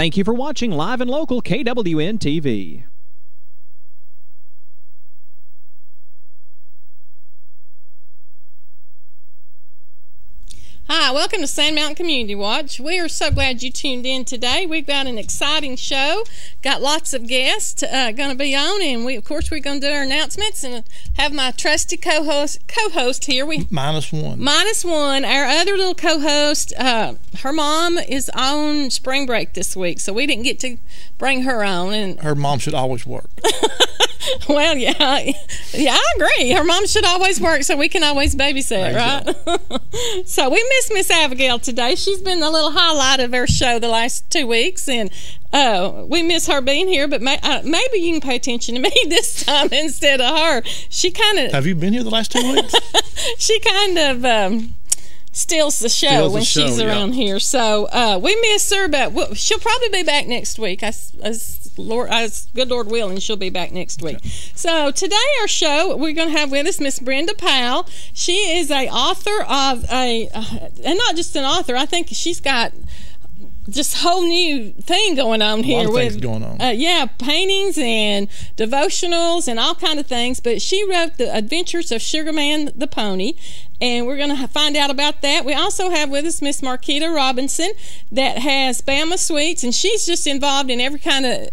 Thank you for watching live and local KWN TV. Hi, welcome to Sand Mountain Community Watch. We are so glad you tuned in today. We've got an exciting show, got lots of guests uh, going to be on, and we, of course, we're going to do our announcements and have my trusty co-host co-host here. We minus one. Minus one. Our other little co-host, uh, her mom is on spring break this week, so we didn't get to bring her on. And her mom should always work. well, yeah, yeah, I agree. Her mom should always work, so we can always babysit, right? so we miss Miss Abigail today. She's been the little highlight of our show the last two weeks, and uh, we miss her being here. But may, uh, maybe you can pay attention to me this time instead of her. She kind of have you been here the last two weeks? she kind of. Um, steals the show steals when the show, she's around yeah. here. So uh, we miss her, but we'll, she'll probably be back next week. As, as Lord, as good Lord willing, she'll be back next week. Okay. So today our show we're going to have with us Miss Brenda Powell. She is a author of a, uh, and not just an author. I think she's got just whole new thing going on here with going on. Uh, yeah, paintings and devotionals and all kind of things. But she wrote the Adventures of Sugarman the Pony, and we're going to find out about that. We also have with us Miss Marquita Robinson that has Bama Sweets, and she's just involved in every kind of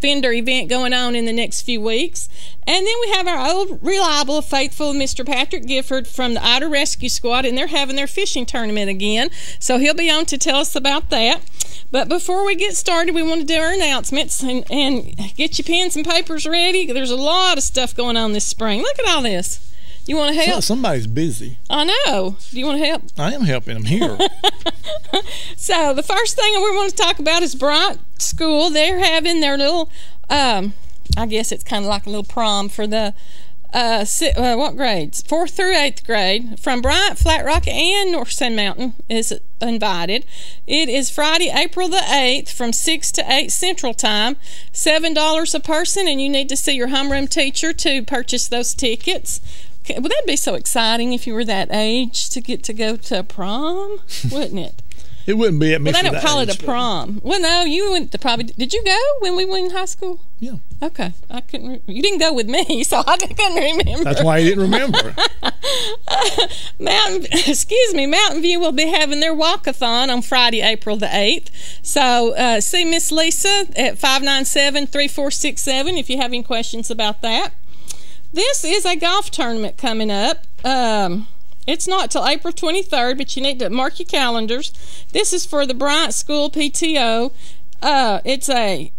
vendor event going on in the next few weeks. And then we have our old, reliable, faithful Mr. Patrick Gifford from the Ider Rescue Squad, and they're having their fishing tournament again. So he'll be on to tell us about that. But before we get started, we want to do our announcements and, and get your pens and papers ready. There's a lot of stuff going on this spring. Look at all this. You want to help? So, somebody's busy. I know. Do you want to help? I am helping. I'm here. so the first thing we want to talk about is Bryant School. They're having their little, um, I guess it's kind of like a little prom for the uh, uh, what grades? Fourth through eighth grade from Bryant, Flat Rock, and North Sand Mountain is invited. It is Friday, April the 8th from 6 to 8 Central Time. $7 a person, and you need to see your homeroom teacher to purchase those tickets. Would that'd be so exciting if you were that age to get to go to prom? Wouldn't it? It wouldn't be at me. Well, they don't call it a prom. Well, no, you went to probably. Did you go when we went in high school? Yeah. Okay, I couldn't. You didn't go with me, so I couldn't remember. That's why I didn't remember. Mountain, excuse me, Mountain View will be having their walkathon on Friday, April the eighth. So uh, see Miss Lisa at 597-3467 if you have any questions about that. This is a golf tournament coming up. Um, it's not till April 23rd, but you need to mark your calendars. This is for the Bryant School PTO. Uh, it's a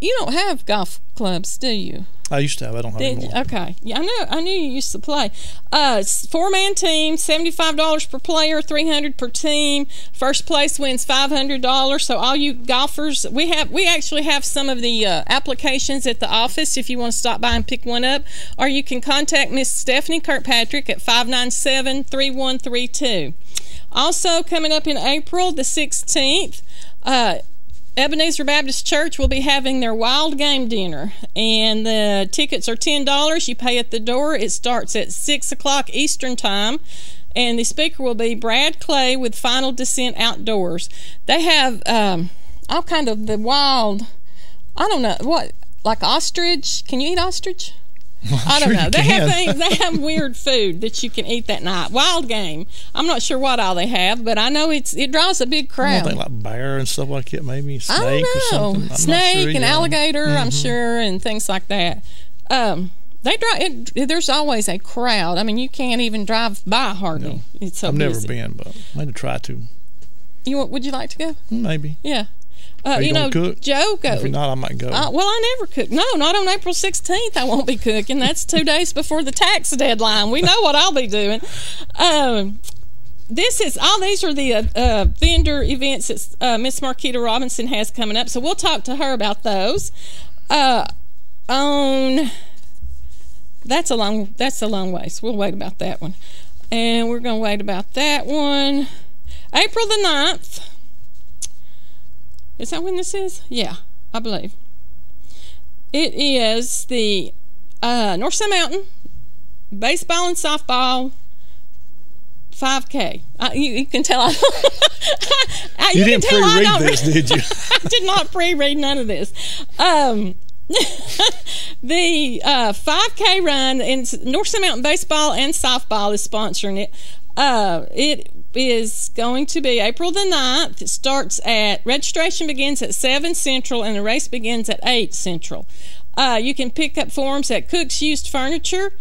you don't have golf clubs, do you? I used to have. I don't have Did anymore. Okay. Yeah, I know. I knew you used to play. Uh, four man team, seventy five dollars per player, three hundred per team. First place wins five hundred dollars. So all you golfers, we have we actually have some of the uh, applications at the office if you want to stop by and pick one up, or you can contact Miss Stephanie Kirkpatrick at 597-3132. Also coming up in April the sixteenth. Uh, Ebenezer Baptist Church will be having their wild game dinner, and the tickets are ten dollars. You pay at the door. It starts at six o'clock Eastern time, and the speaker will be Brad Clay with Final Descent Outdoors. They have um, all kind of the wild. I don't know what like ostrich. Can you eat ostrich? I don't sure know. They have things. They have weird food that you can eat that night. Wild game. I'm not sure what all they have, but I know it's it draws a big crowd. Think like bear and stuff like that. Maybe snake or something. I'm snake sure, and alligator. Mm-hmm. I'm sure, and things like that. Um, they drive. It, there's always a crowd. I mean, you can't even drive by hardly. No. It's so I've busy. never been, but I might try to. You would you like to go? Maybe. Yeah. Uh, you, you know, cook? Joe go. If not, I might go. Uh, well, I never cook. No, not on April 16th. I won't be cooking. That's two days before the tax deadline. We know what I'll be doing. Um, this is all these are the uh, uh, vendor events that uh, Miss Marquita Robinson has coming up. So we'll talk to her about those. Uh, on that's a long that's a long ways. We'll wait about that one, and we're going to wait about that one. April the 9th is that when this is? Yeah, I believe. It is the uh, North Sand Mountain baseball and softball 5K. Uh, you, you, can tell I. I you, you didn't pre-read this, did you? I did not pre-read none of this. Um, the uh, 5K run in North Sand Mountain Baseball and Softball is sponsoring it. Uh, it is going to be April the 9th. It starts at registration begins at 7 Central and the race begins at 8 Central. Uh, you can pick up forms at Cook's Used Furniture,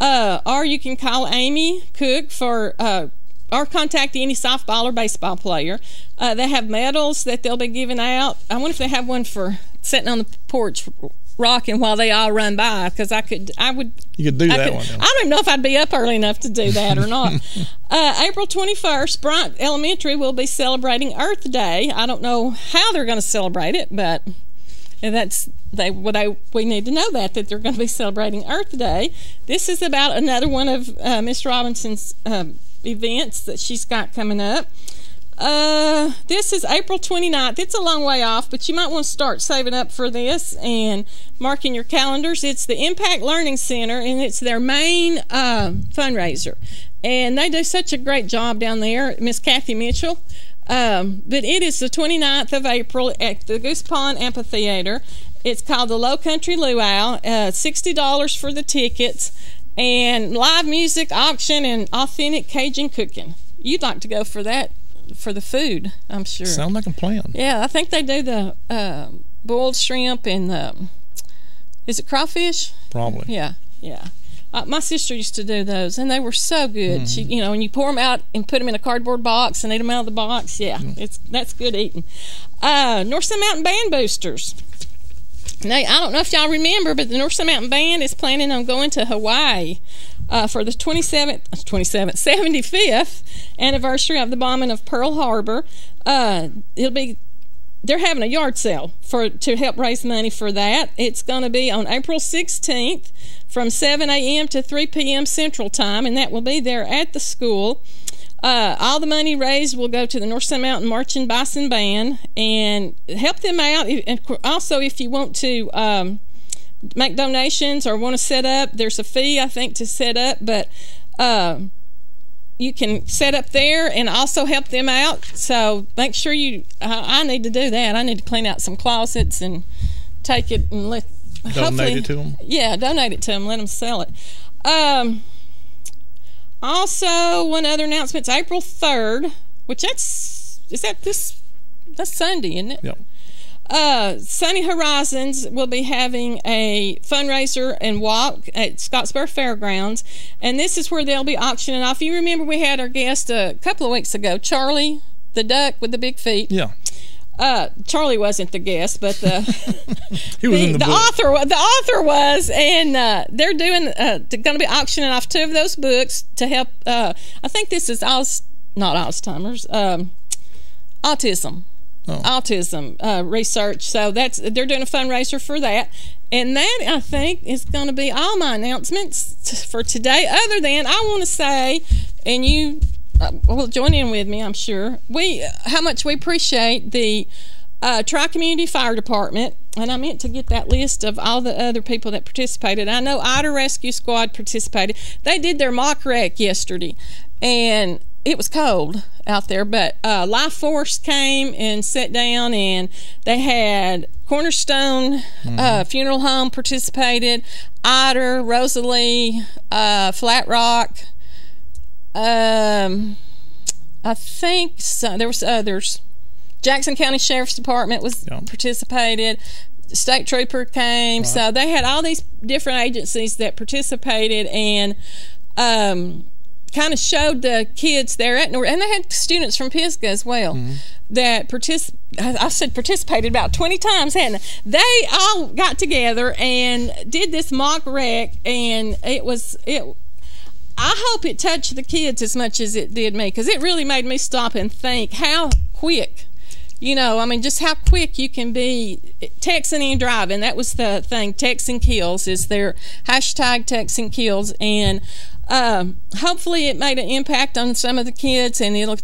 uh, or you can call Amy Cook for. Uh, or contact any softball or baseball player. Uh, they have medals that they'll be giving out. I wonder if they have one for sitting on the porch rocking while they all run by because I could, I would. You could do I that could, one. I don't even know if I'd be up early enough to do that or not. uh, April 21st, Bryant Elementary will be celebrating Earth Day. I don't know how they're going to celebrate it, but and that's they what I we need to know that that they're going to be celebrating Earth Day. This is about another one of uh, Miss Robinson's um, events that she's got coming up. Uh, this is April 29th. It's a long way off, but you might want to start saving up for this and marking your calendars. It's the Impact Learning Center, and it's their main uh, fundraiser. And they do such a great job down there, Miss Kathy Mitchell. Um, but it is the 29th of April at the Goose Pond Amphitheater. It's called the Low Country Luau. Uh, $60 for the tickets and live music, auction, and authentic Cajun cooking. You'd like to go for that for the food, I'm sure. Sound like a plan. Yeah, I think they do the uh, boiled shrimp and the. Is it crawfish? Probably. Yeah, yeah. Uh, my sister used to do those, and they were so good. Mm-hmm. She, you know, and you pour them out and put them in a cardboard box and eat them out of the box. Yeah, mm-hmm. it's that's good eating. Uh, North Sand Mountain Band Boosters. Now, I don't know if y'all remember, but the North Sand Mountain Band is planning on going to Hawaii uh, for the 27th, 27th, 75th anniversary of the bombing of Pearl Harbor. Uh, it'll be they're having a yard sale for to help raise money for that. It's going to be on April 16th from 7 a.m. to 3 p.m. Central Time, and that will be there at the school. Uh, all the money raised will go to the North Sand Mountain Marching Bison Band and help them out. Also, if you want to um, make donations or want to set up, there's a fee I think to set up, but. Uh, you can set up there and also help them out. So make sure you. I, I, need to do that. I need to clean out some closets and take it and let. Donate it to them. Yeah, donate it to them. Let them sell it. Um, also, one other announcement: it's April third, which that's is that this that's Sunday, isn't it? Yep. Uh, Sunny Horizons will be having a fundraiser and walk at Scottsboro Fairgrounds, and this is where they'll be auctioning off. You remember we had our guest a couple of weeks ago, Charlie, the duck with the big feet. Yeah. Uh, Charlie wasn't the guest, but the he was the, in the, the author the author was, and uh, they're doing uh, going to be auctioning off two of those books to help. Uh, I think this is Alz, not Alzheimer's, um, autism oh. autism uh, research. So that's they're doing a fundraiser for that. And that I think is going to be all my announcements for today. Other than I want to say, and you uh, will join in with me, I'm sure. We how much we appreciate the uh, Tri Community Fire Department, and I meant to get that list of all the other people that participated. I know Ider Rescue Squad participated. They did their mock wreck yesterday, and it was cold out there, but uh, Life Force came and sat down, and they had Cornerstone mm-hmm. uh, Funeral Home participated, Ider, Rosalie, uh, Flat Rock. Um, I think so. there was others. Jackson County Sheriff's Department was yeah. participated. State Trooper came, right. so they had all these different agencies that participated, and um, kind of showed the kids there at North, and they had students from Pisgah as well mm-hmm. that particip- I said participated about 20 times, hadn't they? They all got together and did this mock wreck, and it was it. I hope it touched the kids as much as it did me because it really made me stop and think how quick you know, I mean, just how quick you can be texting and driving. That was the thing. Texting kills is their hashtag texting kills. And um, hopefully, it made an impact on some of the kids, and it'll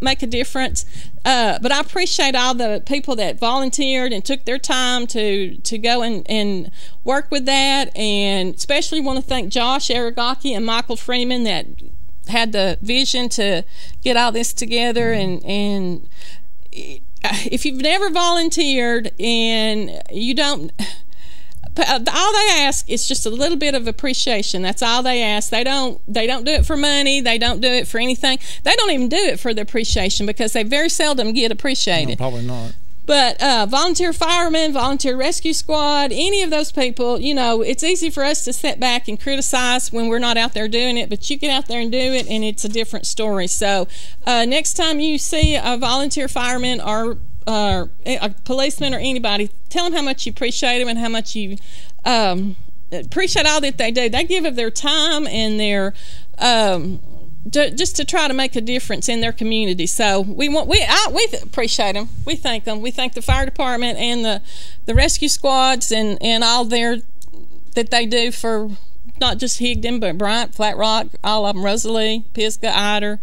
make a difference. Uh, but I appreciate all the people that volunteered and took their time to to go and, and work with that, and especially want to thank Josh Aragaki and Michael Freeman that had the vision to get all this together and and if you've never volunteered and you don't all they ask is just a little bit of appreciation. That's all they ask. They don't they don't do it for money. They don't do it for anything. They don't even do it for the appreciation because they very seldom get appreciated. No, probably not. But uh, volunteer firemen, volunteer rescue squad, any of those people, you know, it's easy for us to sit back and criticize when we're not out there doing it, but you get out there and do it, and it's a different story. So uh, next time you see a volunteer fireman or uh, a policeman or anybody, tell them how much you appreciate them and how much you um, appreciate all that they do. They give of their time and their um, just to try to make a difference in their community. So we want we I, we appreciate them. We thank them. We thank the fire department and the the rescue squads and and all their that they do for not just Higdon but Bryant, Flat Rock, all of them, Rosalie, Pisgah, Ider.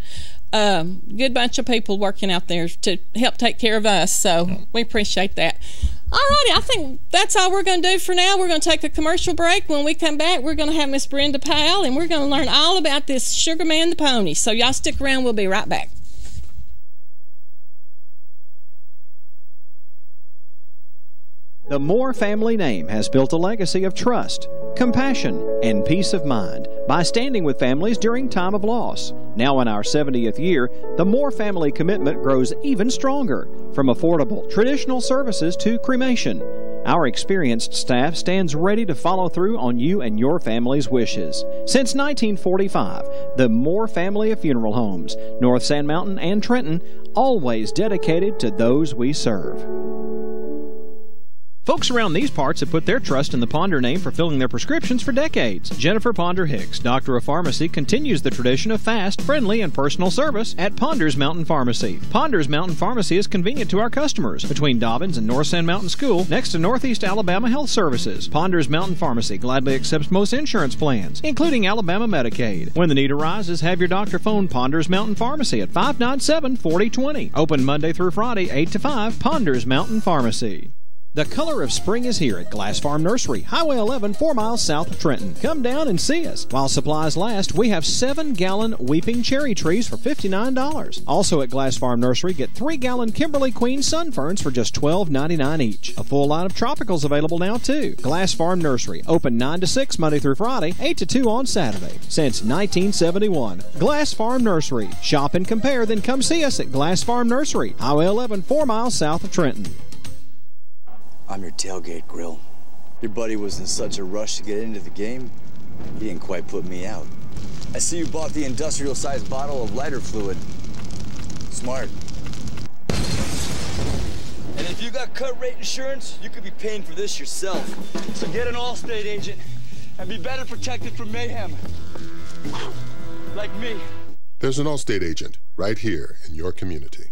Um, good bunch of people working out there to help take care of us. So we appreciate that. Alrighty, I think that's all we're going to do for now. We're going to take a commercial break. When we come back, we're going to have Miss Brenda Powell, and we're going to learn all about this Sugar Man the Pony. So y'all stick around. We'll be right back. The Moore family name has built a legacy of trust, compassion, and peace of mind by standing with families during time of loss. Now in our 70th year, the Moore family commitment grows even stronger, from affordable, traditional services to cremation. Our experienced staff stands ready to follow through on you and your family's wishes. Since 1945, the Moore family of funeral homes, North Sand Mountain and Trenton, always dedicated to those we serve. Folks around these parts have put their trust in the Ponder name for filling their prescriptions for decades. Jennifer Ponder Hicks, Doctor of Pharmacy, continues the tradition of fast, friendly, and personal service at Ponder's Mountain Pharmacy. Ponder's Mountain Pharmacy is convenient to our customers between Dobbins and North Sand Mountain School, next to Northeast Alabama Health Services. Ponder's Mountain Pharmacy gladly accepts most insurance plans, including Alabama Medicaid. When the need arises, have your doctor phone Ponder's Mountain Pharmacy at 597 4020. Open Monday through Friday, 8 to 5. Ponder's Mountain Pharmacy. The color of spring is here at Glass Farm Nursery, Highway 11, 4 miles south of Trenton. Come down and see us. While supplies last, we have 7 gallon weeping cherry trees for $59. Also at Glass Farm Nursery, get 3 gallon Kimberly Queen sun ferns for just $12.99 each. A full line of tropicals available now, too. Glass Farm Nursery, open 9 to 6 Monday through Friday, 8 to 2 on Saturday. Since 1971. Glass Farm Nursery. Shop and compare, then come see us at Glass Farm Nursery, Highway 11, 4 miles south of Trenton. I'm your tailgate grill. Your buddy was in such a rush to get into the game, he didn't quite put me out. I see you bought the industrial-sized bottle of lighter fluid. Smart. And if you got cut rate insurance, you could be paying for this yourself. So get an Allstate agent and be better protected from mayhem. Like me. There's an Allstate agent right here in your community.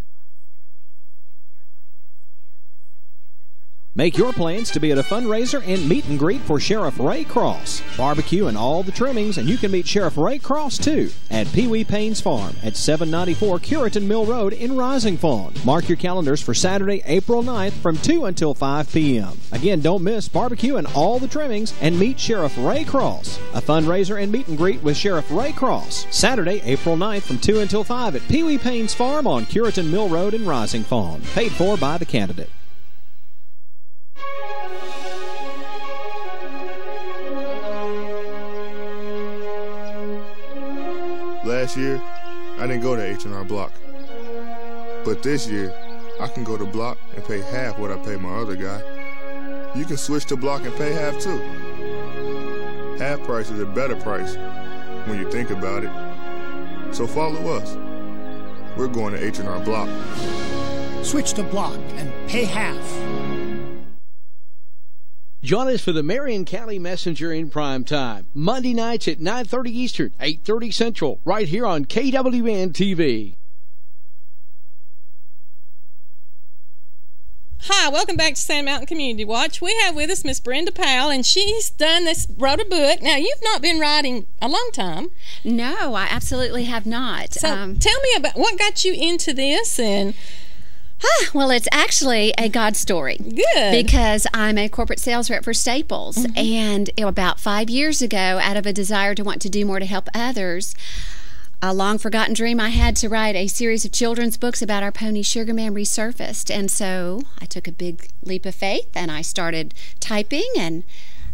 Make your plans to be at a fundraiser and meet and greet for Sheriff Ray Cross. Barbecue and all the trimmings, and you can meet Sheriff Ray Cross too at Pee Wee Payne's Farm at 794 Curitan Mill Road in Rising Fawn. Mark your calendars for Saturday, April 9th from 2 until 5 p.m. Again, don't miss barbecue and all the trimmings and meet Sheriff Ray Cross. A fundraiser and meet and greet with Sheriff Ray Cross. Saturday, April 9th from 2 until 5 at Pee Wee Payne's Farm on Curitan Mill Road in Rising Fawn. Paid for by the candidate. Last year, I didn't go to H&R Block. But this year, I can go to Block and pay half what I pay my other guy. You can switch to Block and pay half too. Half price is a better price when you think about it. So follow us. We're going to H&R Block. Switch to Block and pay half. Join us for the Marion County Messenger in prime time. Monday nights at 9.30 Eastern, 8.30 Central, right here on KWN TV. Hi, welcome back to Sand Mountain Community Watch. We have with us Miss Brenda Powell, and she's done this, wrote a book. Now, you've not been writing a long time. No, I absolutely have not. So, um, tell me about what got you into this and Ah, well, it's actually a God story. Good. Because I'm a corporate sales rep for Staples. Mm-hmm. And about five years ago, out of a desire to want to do more to help others, a long forgotten dream I had to write a series of children's books about our pony Sugarman resurfaced. And so I took a big leap of faith and I started typing and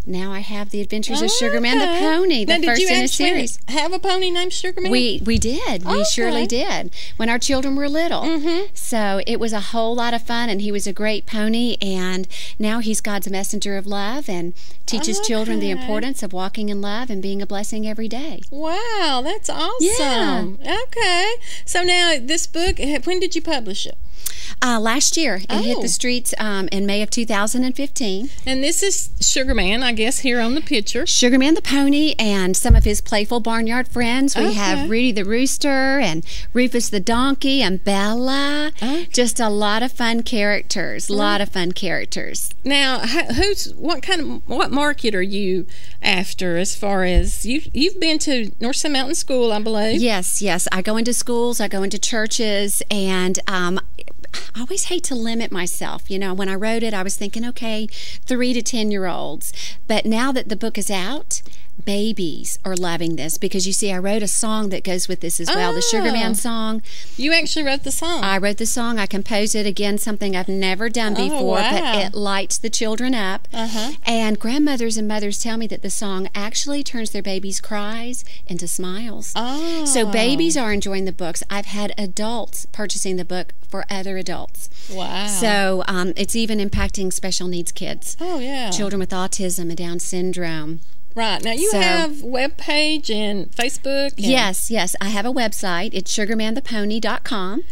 now I have the Adventures of Sugarman the pony, the now, first in a series. Have a pony named Sugarman? We we did. We Okay. surely did. When our children were little. Mm-hmm. So it was a whole lot of fun and he was a great pony and now he's God's messenger of love and teaches children the importance of walking in love and being a blessing every day. Wow, that's awesome. Okay. So now this book, when did you publish it? Uh, last year, it hit Oh. the streets um, in May of 2015. And this is Sugarman, I guess, here on the picture. Sugarman the pony and some of his playful barnyard friends. We Okay. have Rudy the rooster and Rufus the donkey and Bella. Okay. Just a lot of fun characters. A lot of fun characters. Now, who's what kind of what market are you after? As far as you you've been to North Mountain School, I believe. Yes, yes. I go into schools, I go into churches, and um, I always hate to limit myself. You know, when I wrote it, I was thinking, okay, three to 10 year olds. But now that the book is out, babies are loving this because you see, I wrote a song that goes with this as well the Sugar Oh. Man song. You actually wrote the song. I wrote the song, I composed it again, something I've never done Oh, before, wow. but it lights the children up. Uh-huh. And grandmothers and mothers tell me that the song actually turns their babies' cries into smiles. oh. So babies are enjoying the books. I've had adults purchasing the book for other adults. Wow. So um, it's even impacting special needs kids, Oh yeah. children with autism and Down syndrome. Right. Now you So- have web page and Facebook. and- Yes, yes. I have a website. It's sugarmanthepony.com.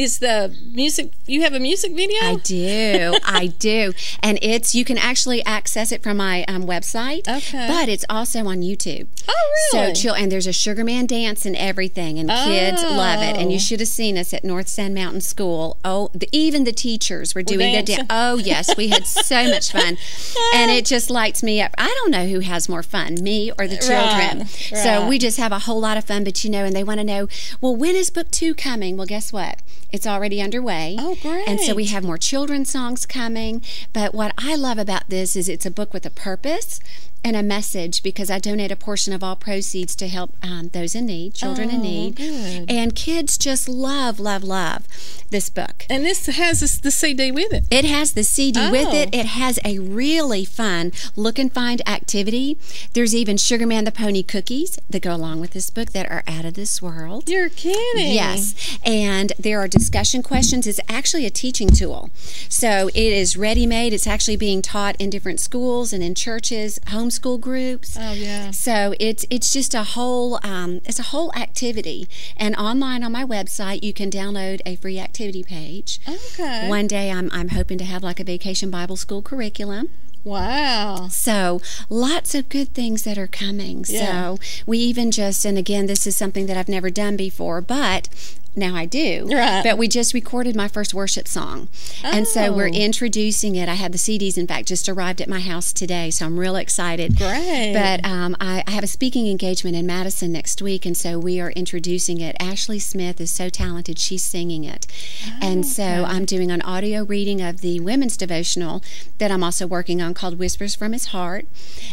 Is the music you have a music video? I do. I do. And it's, you can actually access it from my um, website. Okay. But it's also on YouTube. Oh really? So, chill and there's a sugar man dance and everything, and kids love it. And Oh. you should have seen us at North Sand Mountain School. Oh, the, even the teachers were doing the dance. Oh, yes, we had so much fun, and it just lights me up. I don't know who has more fun, me or the children. Right, So we just have a whole lot of fun. But you know, and they want to know, well, when is book two coming? Well, guess what? It's already underway. Oh, And so we have more children's songs coming. But what I love about this is it's a book with a purpose and a message because I donate a portion of all proceeds to help um, those in need, children in Oh, need. good. And kids just love, love, love this book. And this has this, the CD with it. It has the CD with Oh. it. It has a really fun look and find activity. There's even Sugarman the Pony cookies that go along with this book that are out of this world. You're kidding. Yes, and there are discussion questions. It's actually a teaching tool. So it is ready made. It's actually being taught in different schools and in churches, homeschool groups. Oh yeah. So it's it's just a whole um, it's a whole activity. And online on my website, you can download a free activity page. Okay. One day, I'm I'm hoping to have like a vacation Bible school curriculum. Wow. So lots of good things that are coming. Yeah. So we even just, and again, this is something that I've never done before, but now I do. Right. But we just recorded my first worship song. And so we're Oh. introducing it. I had the CDs, in fact, just arrived at my house today. So I'm real excited. Great. But um, I, I have a speaking engagement in Madison next week. And so we are introducing it. Ashley Smith is so talented. She's singing it. and so I'm doing an audio reading of the women's devotional that I'm also working on called Whispers from His Heart.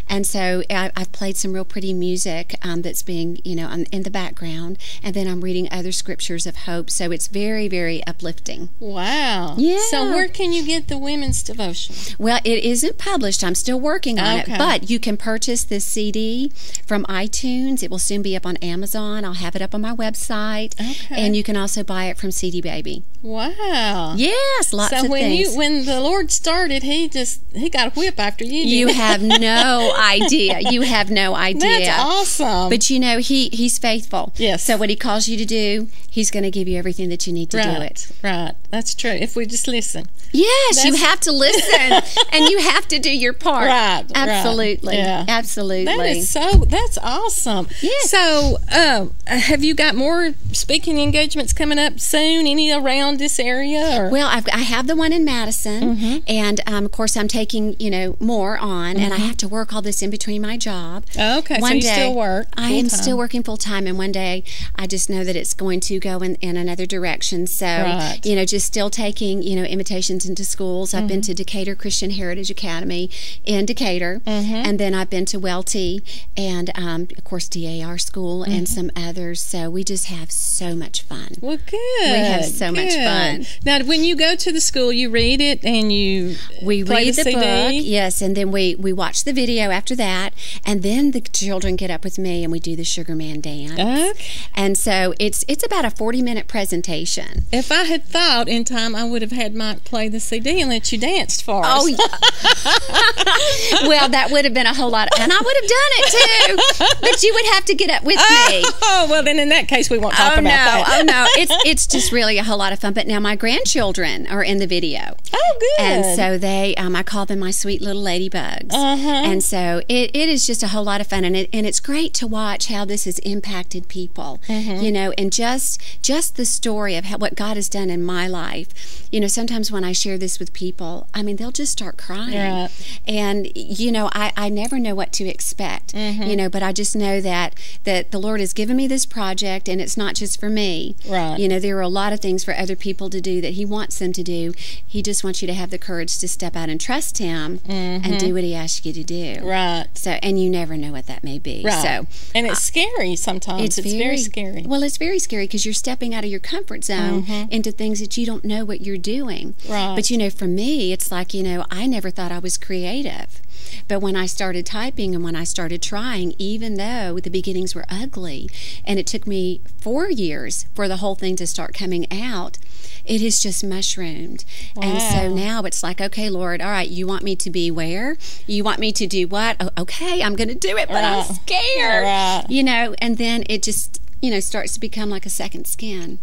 And so I, I've played some real pretty music um, that's being, you know, um, in the background. And then I'm reading other scriptures of hope. So it's very, very uplifting. Wow. Yeah. So where can you get the women's devotion? Well, it isn't published. I'm still working on Okay. it. But you can purchase this CD from iTunes. It will soon be up on Amazon. I'll have it up on my website. Okay. And you can also buy it from CD Baby. Wow. Yes, lots so of when things. you when the Lord started, he just he got a whip after you. You have no idea. You have no idea. That's awesome. But you know, he he's faithful. Yes. So what he calls you to do, he's going to give you everything that you need to right, do it. right. That's true. If we just listen. Yes, you have to listen and you have to do your part. Right, right. Absolutely. Yeah. Absolutely. That is so. That's awesome. Yes. So, um, have you got more speaking engagements coming up soon? Any around this area? Or? Well, I've, I have the one in Madison, Mm-hmm. and um, of course, I'm taking you know more on, and I have to work all this in between my job. Oh, okay, so One you day, still work I am still working full time, and one day I just know that it's going to go in, in another direction. So Right. you know, just still taking, you know, invitations into schools. I've been to mm-hmm. Decatur Christian Heritage Academy in Decatur, mm-hmm. and then I've been to Welty, and um, of course DAR School, and mm-hmm. some others. So we just have so much fun. Well, good. We have so much fun. Now, when you go to the school, you read it and you We read the, CD? book, yes, and then we we watch the video after that, and then the children get up with me and we do the Sugar Man dance. Okay. And so it's it's about a forty minute presentation. If I had thought in time, I would have had Mike play the CD and let you dance for us. Oh, yeah. well, that would have been a whole lot, Of, and I would have done it too. But you would have to get up with me. Oh, well, then in that case, we won't talk Oh about no! that. Oh no! It's it's just really a whole lot of fun. But now my grandchildren are in the video. Oh, good. And so they, um, I call them my sweet little ladybugs. Uh-huh. And so it, it is just a whole lot of fun, and it and it's great to watch how this has impacted people. Mm-hmm. You know, and just just the story of how, what God has done in my life. You know, sometimes when I share this with people, I mean, they'll just start crying. Right. And you know, I, I never know what to expect. Mm-hmm. You know, but I just know that that the Lord has given me this project, and it's not just for me. Right. You know, there are a lot of things for other people to do that He wants them to do. He just wants you to have the courage to step out and trust Him and do what He asks you to do. Mm-hmm. Right. So, and you never know what that may be. Right. So, and it's scary sometimes. It's, very, scary. Well, it's very scary because you're stepping out of your comfort zone into things that you don't know what you're doing. Mm-hmm. Right. But you know, for me, it's like you know, I never thought I was creative. But when I started typing and when I started trying, even though the beginnings were ugly, and it took me four years for the whole thing to start coming out, it has just mushroomed. And so now it's like, okay, Lord, all right, you want me to be where? You want me to do what? Oh, okay, I'm going to do it, but I'm scared. Right. You know, and then it just, you know, starts to become like a second skin.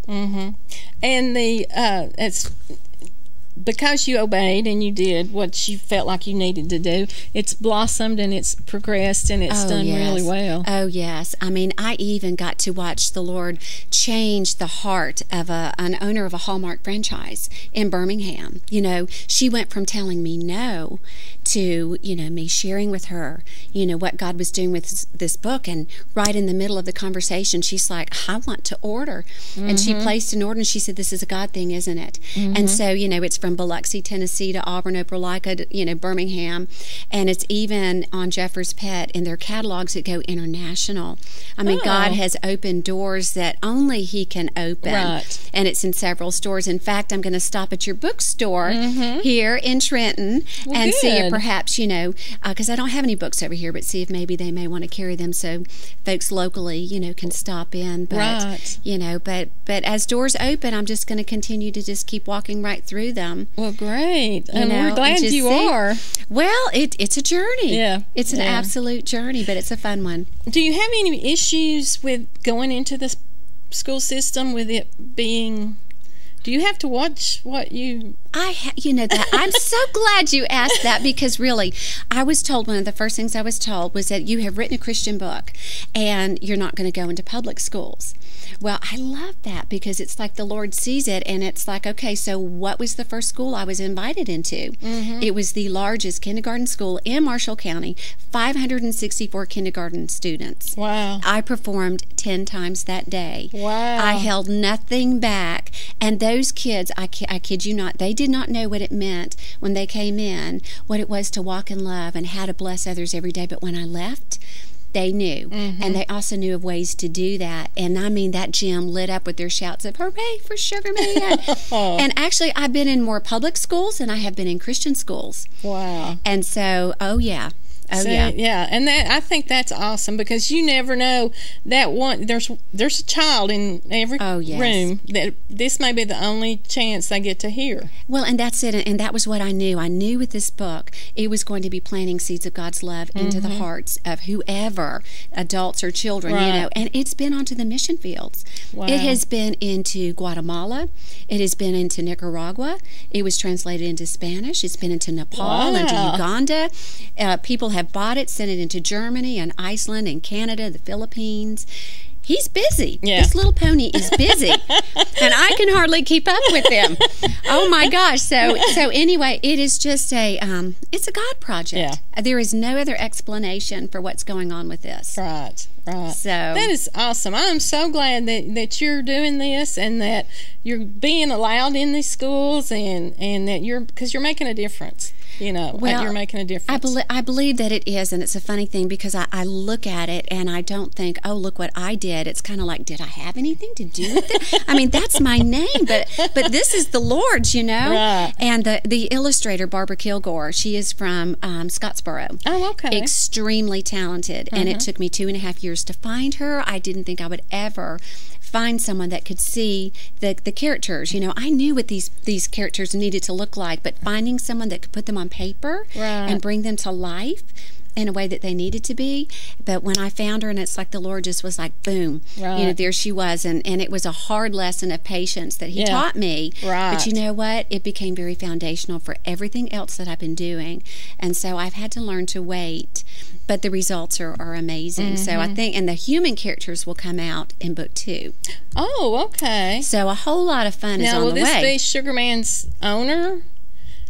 and the uh, it's because you obeyed and you did what you felt like you needed to do. It's blossomed and it's progressed and it's Oh, done yes. really well. Oh yes, I mean, I even got to watch the Lord change the heart of a an owner of a Hallmark franchise in Birmingham. You know, she went from telling me no to you know me sharing with her, you know, what God was doing with this, this book, and right in the middle of the conversation, she's like, "I want to order," and she mm-hmm. placed an order, and she said, "This is a God thing, isn't it?" Mm-hmm. And so you know, it's from Biloxi, Tennessee, to Auburn, Opelika, to, you know, Birmingham, and it's even on Jeffers Pet in their catalogs that go international. I mean, oh. God Oh. has opened doors that only He can open, Right. and it's in several stores. In fact, I'm going to stop at your bookstore mm-hmm. here in Trenton and see if perhaps you know, uh, because I don't have any books over here, but see if maybe they may want to carry them so folks locally, you know, can stop in. But Right. you know, but but as doors open, I'm just going to continue to just keep walking right through them. Well, great, and know, we're glad you see- are. Well, it, it's a journey. Yeah, It's an yeah. absolute journey, but it's a fun one. Do you have any issues with going into the school system with it being? Do you have to watch what you? I, ha- you know that I'm so glad you asked that because really, I was told one of the first things I was told was that you have written a Christian book, and you're not going to go into public schools. Well, I love that because it's like the Lord sees it, and it's like, okay, so what was the first school I was invited into? Mm-hmm. It was the largest kindergarten school in Marshall County, 564 kindergarten students. Wow. I performed 10 times that day. Wow. I held nothing back. And those kids, I, I kid you not, they did not know what it meant when they came in, what it was to walk in love and how to bless others every day. But when I left, they knew. Mm-hmm. And they also knew of ways to do that. And I mean, that gym lit up with their shouts of, hooray for Sugar Man. and actually, I've been in more public schools than I have been in Christian schools. Wow. And so, oh, yeah. Oh, So, yeah. and that I think that's awesome because you never know that one. There's there's a child in every Oh, yes. room that this may be the only chance they get to hear. Well, and that's it. And that was what I knew. I knew with this book, it was going to be planting seeds of God's love into the hearts of whoever, adults or children, you know. And it's been onto the mission fields. Wow. It has been into Guatemala. It has been into Nicaragua. It was translated into Spanish. It's been into Nepal, into Uganda. Uh, people have bought it, sent it into Germany and Iceland and Canada, the Philippines. he's busy. Yeah. This little pony is busy, and I can hardly keep up with him. Oh my gosh! So so anyway, it is just a um, it's a God project. Yeah. There is no other explanation for what's going on with this. Right. Right. So that is awesome. I'm so glad that, that you're doing this and that you're being allowed in these schools and, and that you're because you're making a difference. You know, Well, you're making a difference. I believe I believe that it is, and it's a funny thing because I, I look at it and I don't think, oh, look what I did. It's kind of like, did I have anything to do with it? I mean, that's my name, but but this is the Lord's, you know. Right. And the the illustrator Barbara Kilgore, she is from um, Scottsboro. Oh, okay. Extremely talented, and it took me two and a half years to find her. I didn't think I would ever find someone that could see the the characters. You know, I knew what these these characters needed to look like, but finding someone that could put them on paper Right. and bring them to life in a way that they needed to be. But when I found her, and it's like the Lord just was like, boom, you know, there she was, and and it was a hard lesson of patience that He Yeah. taught me. Right. But you know what? It became very foundational for everything else that I've been doing, and so I've had to learn to wait. But the results are, are amazing. So Mm-hmm. I think, and the human characters will come out in book two. oh, okay. So a whole lot of fun is on the way. Now, will this be Sugarman's owner?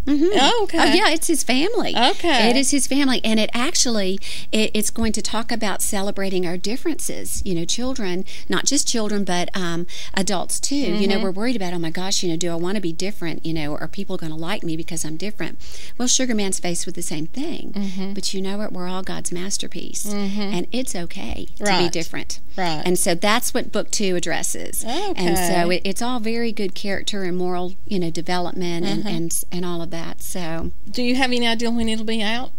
Mhm. Oh, okay. Oh, yeah, it's his family. Okay. It is his family, and it actually it, it's going to talk about celebrating our differences. You know, children, not just children, but um, adults too. You Mm-hmm. know, we're worried about, oh my gosh, you know, do I want to be different? You know, are people going to like me because I'm different? Well, Sugar Man's faced with the same thing, Mm-hmm. but you know what? We're all God's masterpiece, and it's okay to be different. Right. And so that's what book two addresses. Okay. And so it, it's all very good character and moral, you know, development and, Uh-huh. and and all of that. So, Do you have any idea when it'll be out?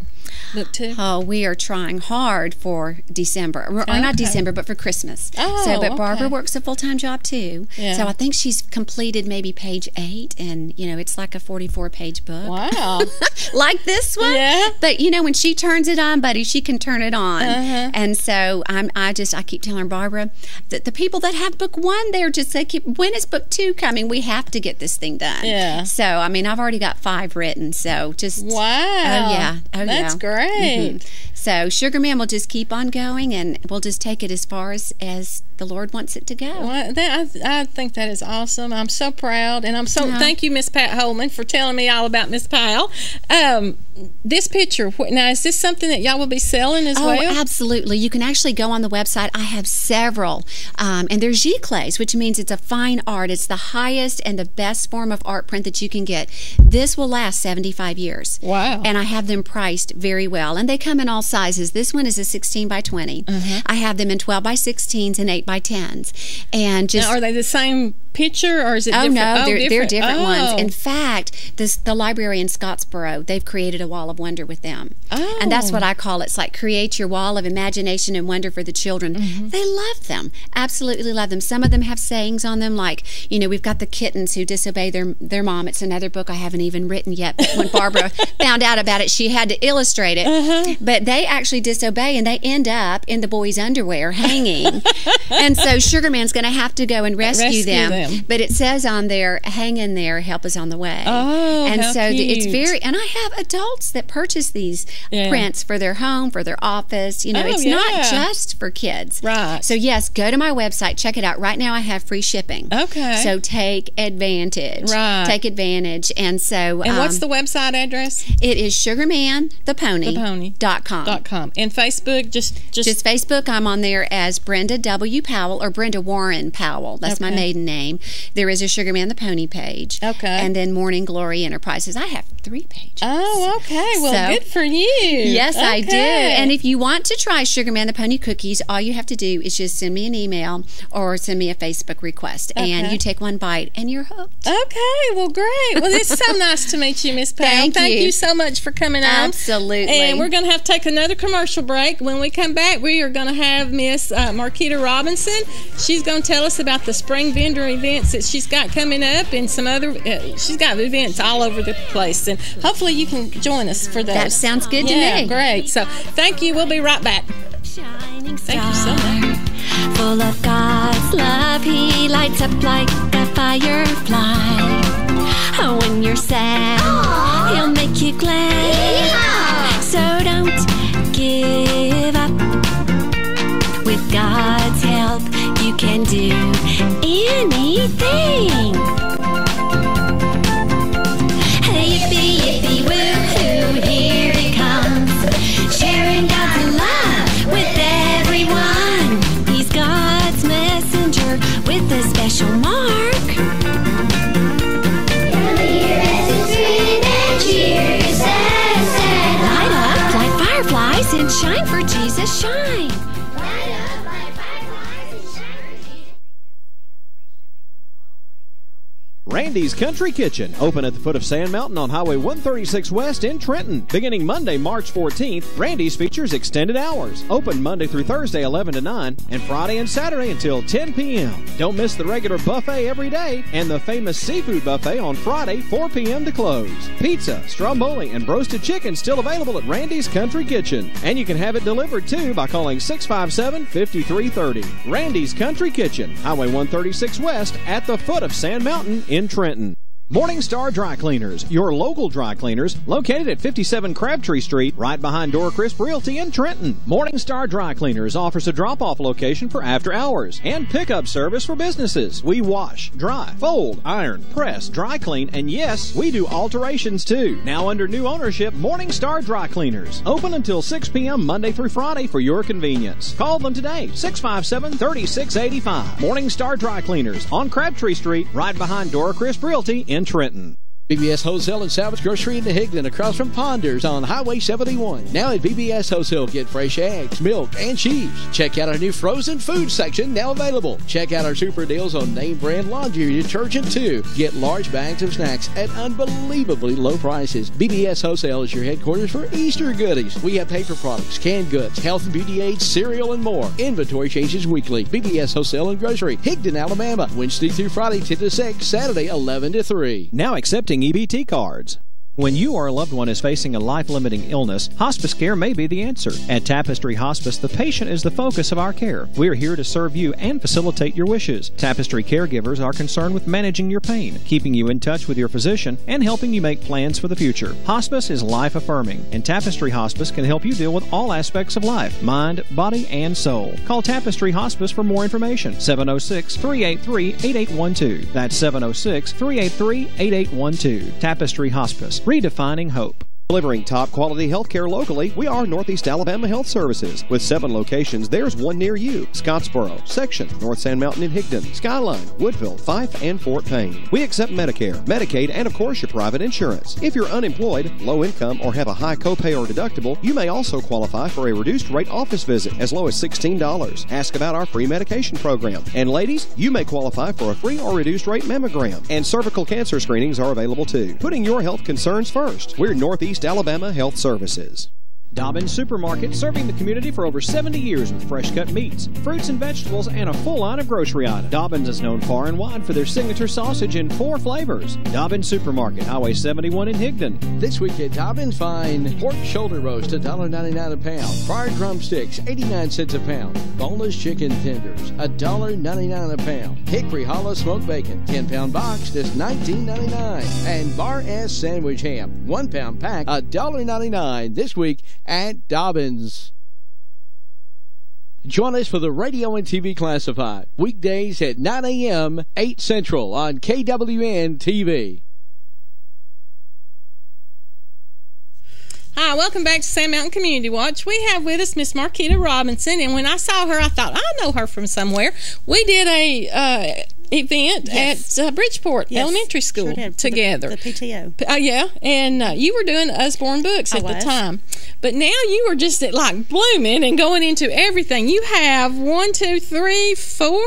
Book two? oh, we are trying hard for December, or, or not December, but for Christmas. Oh, so, but Barbara okay. works a full time job too. Yeah. So I think she's completed maybe page eight, and you know, it's like a forty-four page book. Wow. like this one. Yeah. But you know, when she turns it on, buddy, she can turn it on. Uh-huh. And so I'm, I just, I keep telling Barbara, that the people that have book one, they're just, they keep, when is book two coming? We have to get this thing done. Yeah. So, I mean, I've already got five written. So just, Wow. Oh, yeah. Oh, That's yeah. Great. Mhm. So Sugar Man will just keep on going and we'll just take it as far as, as the Lord wants it to go. Well, that, I, I think that is awesome. I'm so proud, and I'm so Yeah. thank you, Miss Pat Holman, for telling me all about Miss Pyle. Um, this picture now is this something that y'all will be selling as Oh, well? absolutely. You can actually go on the website. I have several. Um, and they're Giclées, which means it's a fine art. It's the highest and the best form of art print that you can get. This will last 75 years. Wow. And I have them priced very well. And they come in all sizes. This one is a 16 by 20. Uh-huh. I have them in 12 by 16s and 8 by 10s. And just. Now, are they the same picture or is it Oh different? no, they're they're different ones. Oh. In fact, this the library in Scottsboro, they've created a wall of wonder with them. oh. And that's Oh. what I call it. It's like create your wall of imagination and wonder for the children. Mm-hmm. They love them. Absolutely love them. Some of them have sayings on them like, you know, we've got the kittens who disobey their their mom. It's another book I haven't even written yet. But when Barbara found out about it, she had to illustrate it. Uh-huh. But they actually disobey and they end up in the boys' underwear hanging. and so Sugarman's going to have to go and rescue, Rescue them. them. But it says on there, hang in there, help is on the way. Oh, and so the, it's very, and I have adults that purchase these Yeah. prints for their home, for their office. You know, Oh, it's yeah. not just for kids. Right. So, yes, go to my website, check it out. Right now, I have free shipping. Okay. So, take advantage. Right. Take advantage. And so, And what's um, the website address? it is sugarman the pony The pony. dot com. Dot com. And Facebook, just just, Just Facebook, I'm on there as Brenda W. Powell or Brenda Warren Powell. That's my maiden name. There is a Sugarman the Pony page. Okay. And then Morning Glory Enterprises. I have three pages. Oh, okay. Well, So- good for you. Yes, I do. And if you want to try Sugarman the Pony cookies, all you have to do is just send me an email or send me a Facebook request. And you take one bite and you're hooked. Okay, well, great. Well, it's so nice to meet you, Miss Pam. Thank Thank you. you so much for coming on. Absolutely. And we're going to have to take another commercial break. When we come back, we are going to have Miss uh, Marquita Robinson. She's going to tell us about the spring vendor events that she's got coming up and some other. Uh, she's got events all over the place, and hopefully you can join us for those. That sounds good to me. Great. So, thank you. We'll be right back. Shining Thank you so much. Full of God's love, He lights up like a firefly. Oh, When you're sad, He'll make you glad. So don't give up. God's help, you can do anything. Woo-hoo, here he comes. Sharing God's love with everyone. He's God's messenger with a special mark. Light up like fireflies and shine for Jesus, shine. Randy's Country Kitchen, open at the foot of Sand Mountain on Highway 136 West in Trenton. Beginning Monday, March 14th, Randy's features extended hours. Open Monday through Thursday, 11 to 9, and Friday and Saturday until 10 p.m. Don't miss the regular buffet every day and the famous seafood buffet on Friday, 4 p.m. to close. Pizza, stromboli, and roasted chicken still available at Randy's Country Kitchen. And you can have it delivered too by calling 657 5330. Randy's Country Kitchen, Highway 136 West at the foot of Sand Mountain in Trenton. Morningstar Dry Cleaners, your local dry cleaners, located at 57 Crabtree Street, right behind Dora Crisp Realty in Trenton. Morningstar Dry Cleaners offers a drop-off location for after hours and pickup service for businesses. We wash, dry, fold, iron, press, dry clean, and yes, we do alterations too. Now under new ownership, Morningstar Dry Cleaners. Open until 6 p.m. Monday through Friday for your convenience. Call them today, 657-3685. Morningstar Dry Cleaners on Crabtree Street, right behind Dora Crisp Realty in Trenton. BBS Wholesale and Salvage Grocery in the Higdon across from Ponders on Highway 71. Now at BBS Wholesale, get fresh eggs, milk, and cheese. Check out our new frozen food section now available. Check out our super deals on name brand laundry detergent too. Get large bags of snacks at unbelievably low prices. BBS Wholesale is your headquarters for Easter goodies. We have paper products, canned goods, health and beauty aids, cereal, and more. Inventory changes weekly. BBS Wholesale and Grocery, Higdon, Alabama. Wednesday through Friday 10 to 6, Saturday 11 to 3. Now accepting EBT cards. When you or a loved one is facing a life-limiting illness, hospice care may be the answer. At Tapestry Hospice, the patient is the focus of our care. We are here to serve you and facilitate your wishes. Tapestry caregivers are concerned with managing your pain, keeping you in touch with your physician, and helping you make plans for the future. Hospice is life-affirming, and Tapestry Hospice can help you deal with all aspects of life, mind, body, and soul. Call Tapestry Hospice for more information. 706-383-8812. That's 706-383-8812. Tapestry Hospice redefining hope. Delivering top quality health care locally, we are Northeast Alabama Health Services. With seven locations, there's one near you. Scottsboro, Section, North Sand Mountain and Higdon, Skyline, Woodville, Fyffe, and Fort Payne. We accept Medicare, Medicaid, and of course your private insurance. If you're unemployed, low income, or have a high copay or deductible, you may also qualify for a reduced rate office visit as low as $16. Ask about our free medication program. And ladies, you may qualify for a free or reduced rate mammogram. And cervical cancer screenings are available too. Putting your health concerns first. We're Northeast Alabama Health Services. Dobbins Supermarket, serving the community for over 70 years with fresh cut meats, fruits and vegetables, and a full line of grocery items. Dobbins is known far and wide for their signature sausage in four flavors. Dobbins Supermarket, Highway 71 in Higdon. This week at Dobbins, find pork shoulder roast, $1.99 a pound. Fried drumsticks, 89 cents a pound. Boneless chicken tenders, $1.99 a pound. Hickory hollow smoked bacon, 10 pound box, just $19.99. And bar ass sandwich ham, 1 pound pack, $1.99. This week at Dobbins. Join us for the radio and TV classified. Weekdays at 9 a.m., 8 Central on KWN TV. Hi, welcome back to Sand Mountain Community Watch. We have with us Miss Marquita Robinson, and when I saw her, I thought I know her from somewhere. We did a uh, event Yes. at uh, Bridgeport Yes, Elementary School sure for the- together. the PTO. P- Uh, yeah, and uh, you were doing Usborne Books I at the time, but now you are just like blooming and going into everything. You have one, two, three, four.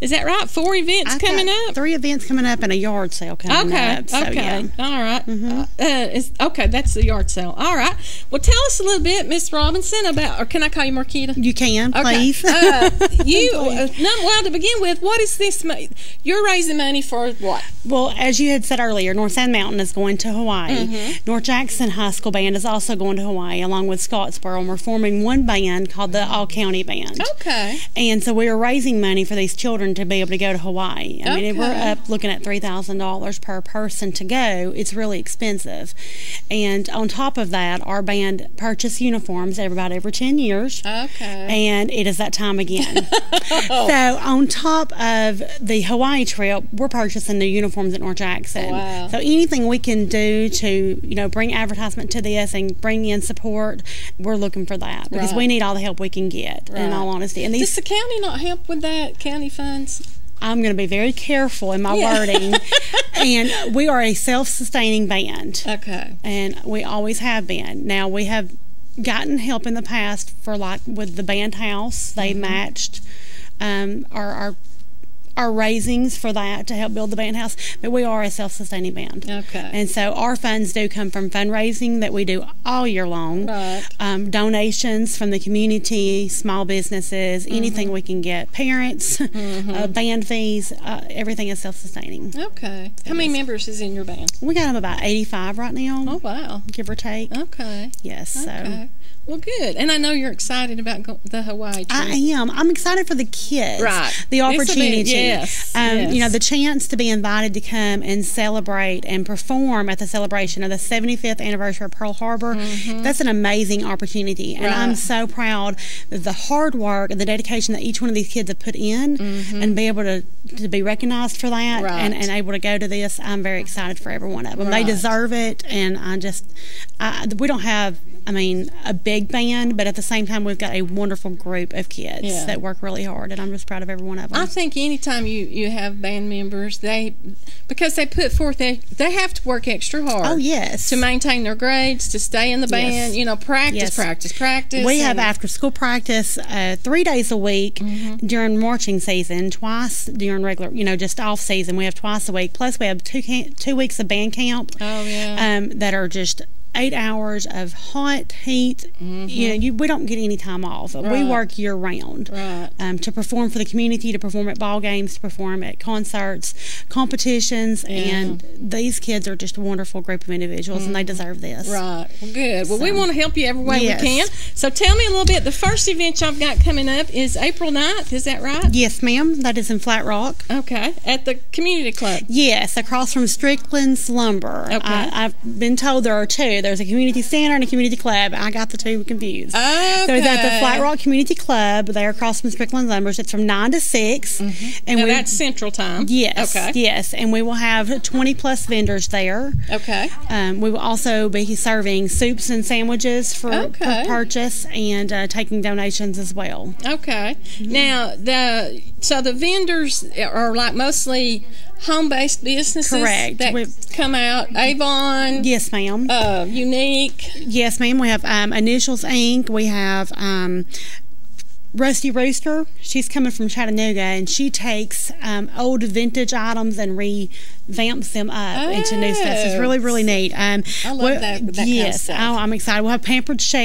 Is that right? Four events I've coming up. Three events coming up and a yard sale coming Okay. up. So, okay. yeah. Mm-hmm. All right. Uh, uh, okay, that's the yard sale. All right. Well, tell us a little bit, Miss Robinson, about, or can I call you Marquita? You can, Okay. please. uh, you, uh, none, well, to begin with, what is this? mo- You're raising money for what? Well, as you had said earlier, North Sand Mountain is going to Hawaii. Mhm. North Jackson High School Band is also going to Hawaii, along with Scottsboro, and we're forming one band called the All County Band. Okay. And so we are raising money for these children children to be able to go to Hawaii. I mean, if we're up looking at three thousand dollars per person to go, it's really expensive. And on top of that, our band purchase uniforms about every ten years. Okay. And it is that time again. so on top of the Hawaii trip, we're purchasing new uniforms at North Jackson. Wow. So anything we can do to, you know, bring advertisement to this and bring in support, we're looking for that because we need all the help we can get. In all honesty, and Does the county not help with that? County funds? I'm going to be very careful in my Yeah. wording. and we are a self-sustaining band. Okay. And we always have been. Now we have gotten help in the past for like with the band house. They Mm-hmm. matched um, our our our raisings for that to help build the band house. But we are a self-sustaining band. Okay. And so our funds do come from fundraising that we do all year long. Right. Um, donations from the community, small businesses, anything Mm-hmm. we can get, parents, uh, band fees, uh, everything is self-sustaining. Okay. How many members is in your band? We got them about 85 right now. Oh wow. Give or take. Okay. Yes. So. Okay. Well, good. And I know you're excited about go- the Hawaii trip. I am. I'm excited for the kids. Right. The opportunity. Yes, Um, yes. You know, the chance to be invited to come and celebrate and perform at the celebration of the 75th anniversary of Pearl Harbor. That's an amazing opportunity. And I'm. So proud of the hard work and the dedication that each one of these kids have put in and be able to, to be recognized for that. Right. and, and able to go to this. I'm very excited for every one of them. Right. They deserve it. And I just, I, we don't have, I mean, a big band, but at the same time, we've got a wonderful group of kids Yeah. that work really hard, and I'm just proud of every one of them. I think anytime you, you have band members, they because they put forth they they have to work extra hard. Oh, yes. to maintain their grades, to stay in the band. Yes. You know, practice, Yes. practice, practice. we have after school practice uh, three days a week Mm-hmm. during marching season, twice during regular, you know, just off season. We have twice a week. Plus, we have two two weeks of band camp. Oh yeah. um, that are just eight hours of hot heat. You know, you, we don't get any time off. We Mm-hmm. Work year round Right. um, to perform for the community, to perform at ball games, to perform at concerts, competitions, and these kids are just a wonderful group of individuals, and they deserve this. Mm-hmm. Right. Well, good. Well, we want to help you every way Yes. we can. So tell me a little bit. The first event y'all got coming up is April 9th. Is that right? Yes, ma'am. That is in Flat Rock. Okay. At the community club. Yes, across from Strickland's Lumber. Okay. I, I've been told there are two. There's a community center and a community club. I got the two confused. Okay. So it's at the Flat Rock Community Club. They're across from Strickland's Lumber. It's from nine to 6 and Mm-hmm. Now we that's Central Time. yes, Okay. yes, and we will have twenty plus vendors there. Okay. Um, we will also be serving soups and sandwiches for, Okay. for purchase and uh, taking donations as well. Okay. Now the so the vendors are like mostly home-based businesses. Correct. That We've- come out. Avon. Yes, ma'am. Uh, unique. Yes, ma'am. We have um, Initials Inc. We have um, Rusty Rooster. She's coming from Chattanooga, and she takes um, old vintage items and revamps them up into new stuff. So it's really, really neat. Um, I love that- that kind of yes, oh, I'm excited. We'll have Pampered Chef.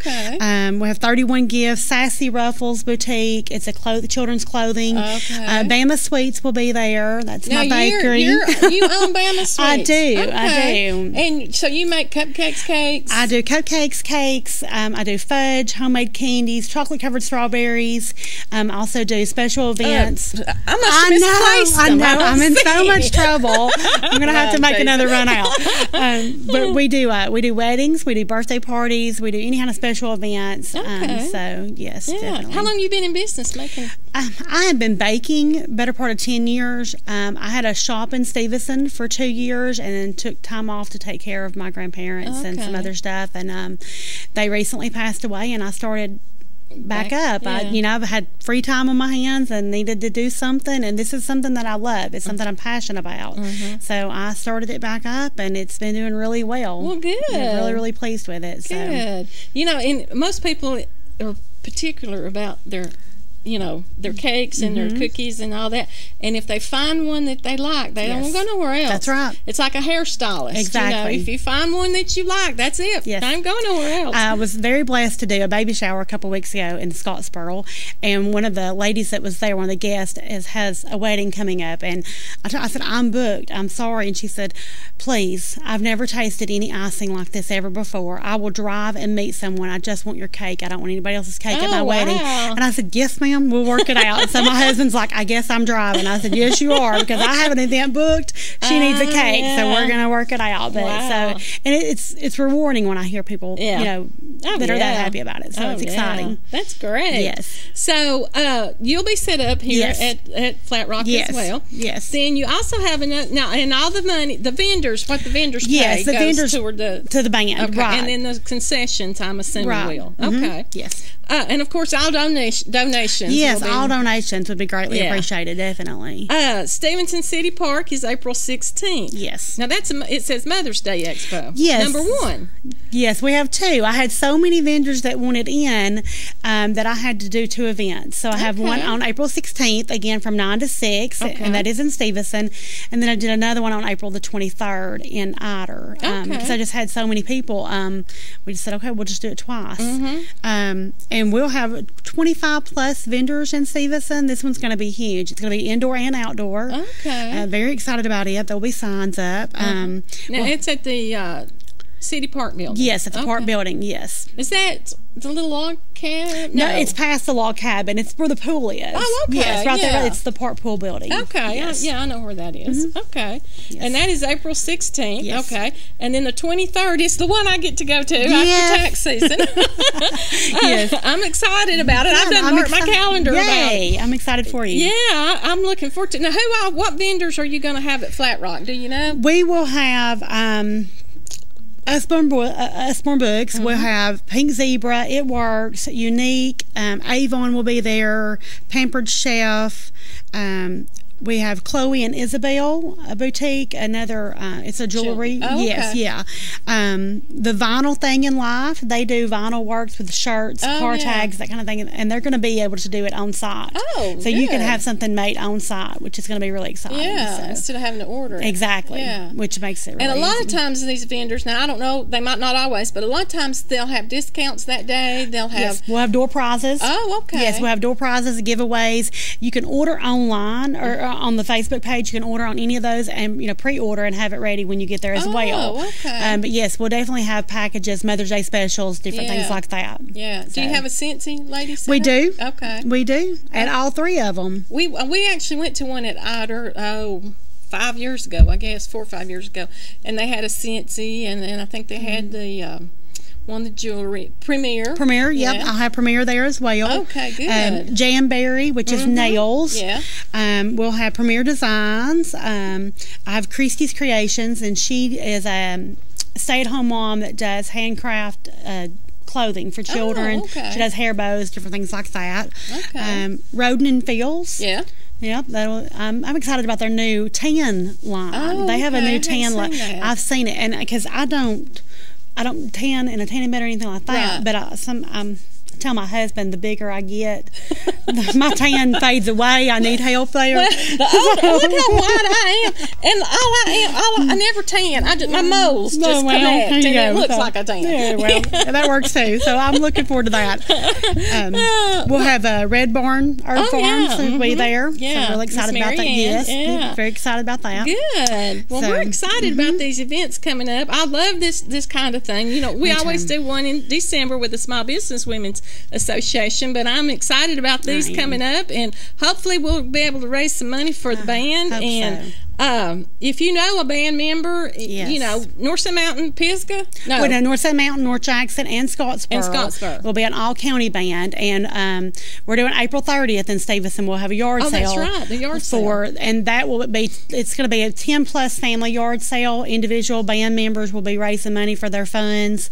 Okay. Um, we have 31 Gifts, Sassy Ruffles Boutique. It's a children's clothing. Okay. Uh, Bama Sweets will be there. That's Now my you're, bakery. you're, you own Bama Sweets. I do, I Okay. do. And so you make cupcakes, cakes. I do cupcakes, cakes. Um, I do fudge, homemade candies, chocolate covered strawberries. Um, I also do special events. I must have I know. I know. I'm in so much trouble. I'm gonna have to make another run out. Um, but we do uh, we do weddings, we do birthday parties, we do any kind of special events. Okay. Um, so yes, Yeah. definitely. How long you been in business making? Um, I have been baking better part of 10 years. Um, I had a shop in Stevenson for two years and then took time off to take care of my grandparents and some other stuff. And um, they recently passed away, and I started back, Back- up. I, you know, I've had free time on my hands and needed to do something. And this is something that I love. It's something I'm passionate about. Mm-hmm. So I started it back up, and it's been doing really well. Well, good. I'm really, really pleased with it. So. Good. You know, and most people are particular about their, you know, their cakes and Mm-hmm. their cookies and all that. And if they find one that they like, they Yes. don't go nowhere else. That's right. It's like a hairstylist. You Exactly. know, if you find one that you like, that's it. Yes. Don't go nowhere else. I was very blessed to do a baby shower a couple weeks ago in Scottsboro, and one of the ladies that was there, one of the guests, is has a wedding coming up, and I, t- I said I'm booked. I'm sorry, and she said, please, I've never tasted any icing like this ever before. I will drive and meet someone. I just want your cake. I don't want anybody else's cake at Oh, my wedding. wow. And I said, yes, ma'am. Ma'am. We'll work it out. so my husband's like, I guess I'm driving. I said, Yes, you are, because I have an event booked. She uh, needs a cake, yeah. so we're gonna work it out. But wow. so, and it's it's rewarding when I hear people, yeah. you know, oh, that yeah. are that happy about it. So oh, it's exciting. That's great. Yes. So uh, you'll be set up here yes. at, at Flat Rock yes. as well. Yes. Then you also have another now, and all the money, the vendors, what the vendors yes, the vendors toward the to the band, okay. right? And then the concessions, I'm assuming right. will. Mm-hmm. Okay. Yes. Uh, and of course, all donation, donations. Yes, all donations would be greatly yeah. appreciated, definitely. Uh, Stevenson City Park is April 16th. Yes. Now, that's a, it says Mother's Day Expo. Yes. Number one. Yes, we have two. I had so many vendors that wanted in um, that I had to do two events. So I have okay. one on April 16th, again from 9 to 6, okay. and that is in Stevenson. And then I did another one on April the 23rd in Ider. Um, okay. Because I just had so many people. Um, we just said, okay, we'll just do it twice. Mm-hmm. Um, and we'll have 25 plus vendors in Stevenson. This one's going to be huge. It's going to be indoor and outdoor. Okay. Uh, very excited about it. There'll be signs up. Uh-huh. Um, now, well, it's at the uh, City Park building. Yes, at the okay. park building. Yes. Is that the little log cabin? No. no. it's past the log cabin. It's where the pool is. Oh, okay. Yes, right yeah. there. It's the park pool building. Okay. Yes. I, yeah, I know where that is. Mm-hmm. Okay. Yes. And that is April 16th. Yes. Okay. And then the 23rd is the one I get to go to yes. after tax season. yes. I'm excited about it. I've done marked my calendar. Yay. I'm excited for you. Yeah, I'm looking forward to it. Now, who, are, what vendors are you going to have at Flat Rock? Do you know? We will have. Um, Bo- uh, Books mm-hmm. will have Pink Zebra, It Works, Unique, um, Avon will be there, Pampered Chef, um, we have Chloe and Isabel a boutique. Another, uh, it's a jewelry. Oh, yes, yeah. Um, the vinyl thing in life, they do vinyl works with shirts, oh, car yeah. tags, that kind of thing, and they're going to be able to do it on site. Oh, so good. you can have something made on site, which is going to be really exciting. Yeah, so. instead of having to order it. Exactly. Yeah, which makes it. Really and a lot easy. of times these vendors, now I don't know, they might not always, but a lot of times they'll have discounts that day. They'll have. Yes, we'll have door prizes. Oh, okay. Yes, we'll have door prizes, giveaways. You can order online or on the Facebook page. You can order on any of those and you know pre-order and have it ready when you get there as oh, well. Okay. Um, but yes, we'll definitely have packages, Mother's Day specials, different yeah. things like that. Yeah. So. Do you have a Scentsy, lady? We do. Okay. We do at all three of them. We we actually went to one at Ider. Oh five years ago, I guess, four or five years ago, and they had a Scentsy, and then I think they had mm-hmm. the um, one the jewelry Premier. Premier, yep, yeah. I'll have Premier there as well. Okay, good. Um, Jamberry, which is mm-hmm. nails. Yeah. Um, we'll have Premier Designs. Um, I have Christie's Creations, and she is a stay-at-home mom that does handcraft. Uh, clothing for children. Oh, okay. She does hair bows, different things like that. Okay. Um, Rodan and Fields. Yeah. Yep, that'll, I'm, I'm excited about their new tan line. Oh, they have okay. a new tan line. I've seen it, and because I don't, I don't tan in a tanning bed or anything like that. Right. But I, some, I'm tell my husband the bigger I get, my tan fades away. I need help there. Well, the older, look how white I am, and all I am, all I, I never tan. I just my moles just well, connect, and go. it looks so, like a tan. Yeah, well, that works too. So I'm looking forward to that. Um, we'll have uh, Red Barn Herb Oh, Farms yeah. will be there. Yeah. so really excited about that. Yes, yeah. very excited about that. Good. Well, So, we're excited mhm. about these events coming up. I love this this kind of thing. You know, we Me always too. do one in December with the Small Business Women's Association, but I'm excited about these coming up, and hopefully we'll be able to raise some money for the band. and so. Um, if you know a band member, Yes. you know North Sand Mountain, Pisgah, no, We know North Sand Mountain, North Jackson, and Scottsboro. And Scottsboro. We'll be an all county band, and um, we're doing April 30th in Stevenson. We'll have a yard Oh, that's sale. right, the yard for, And that will be, it's going to be a 10 plus family yard sale. Individual band members will be raising money for their funds.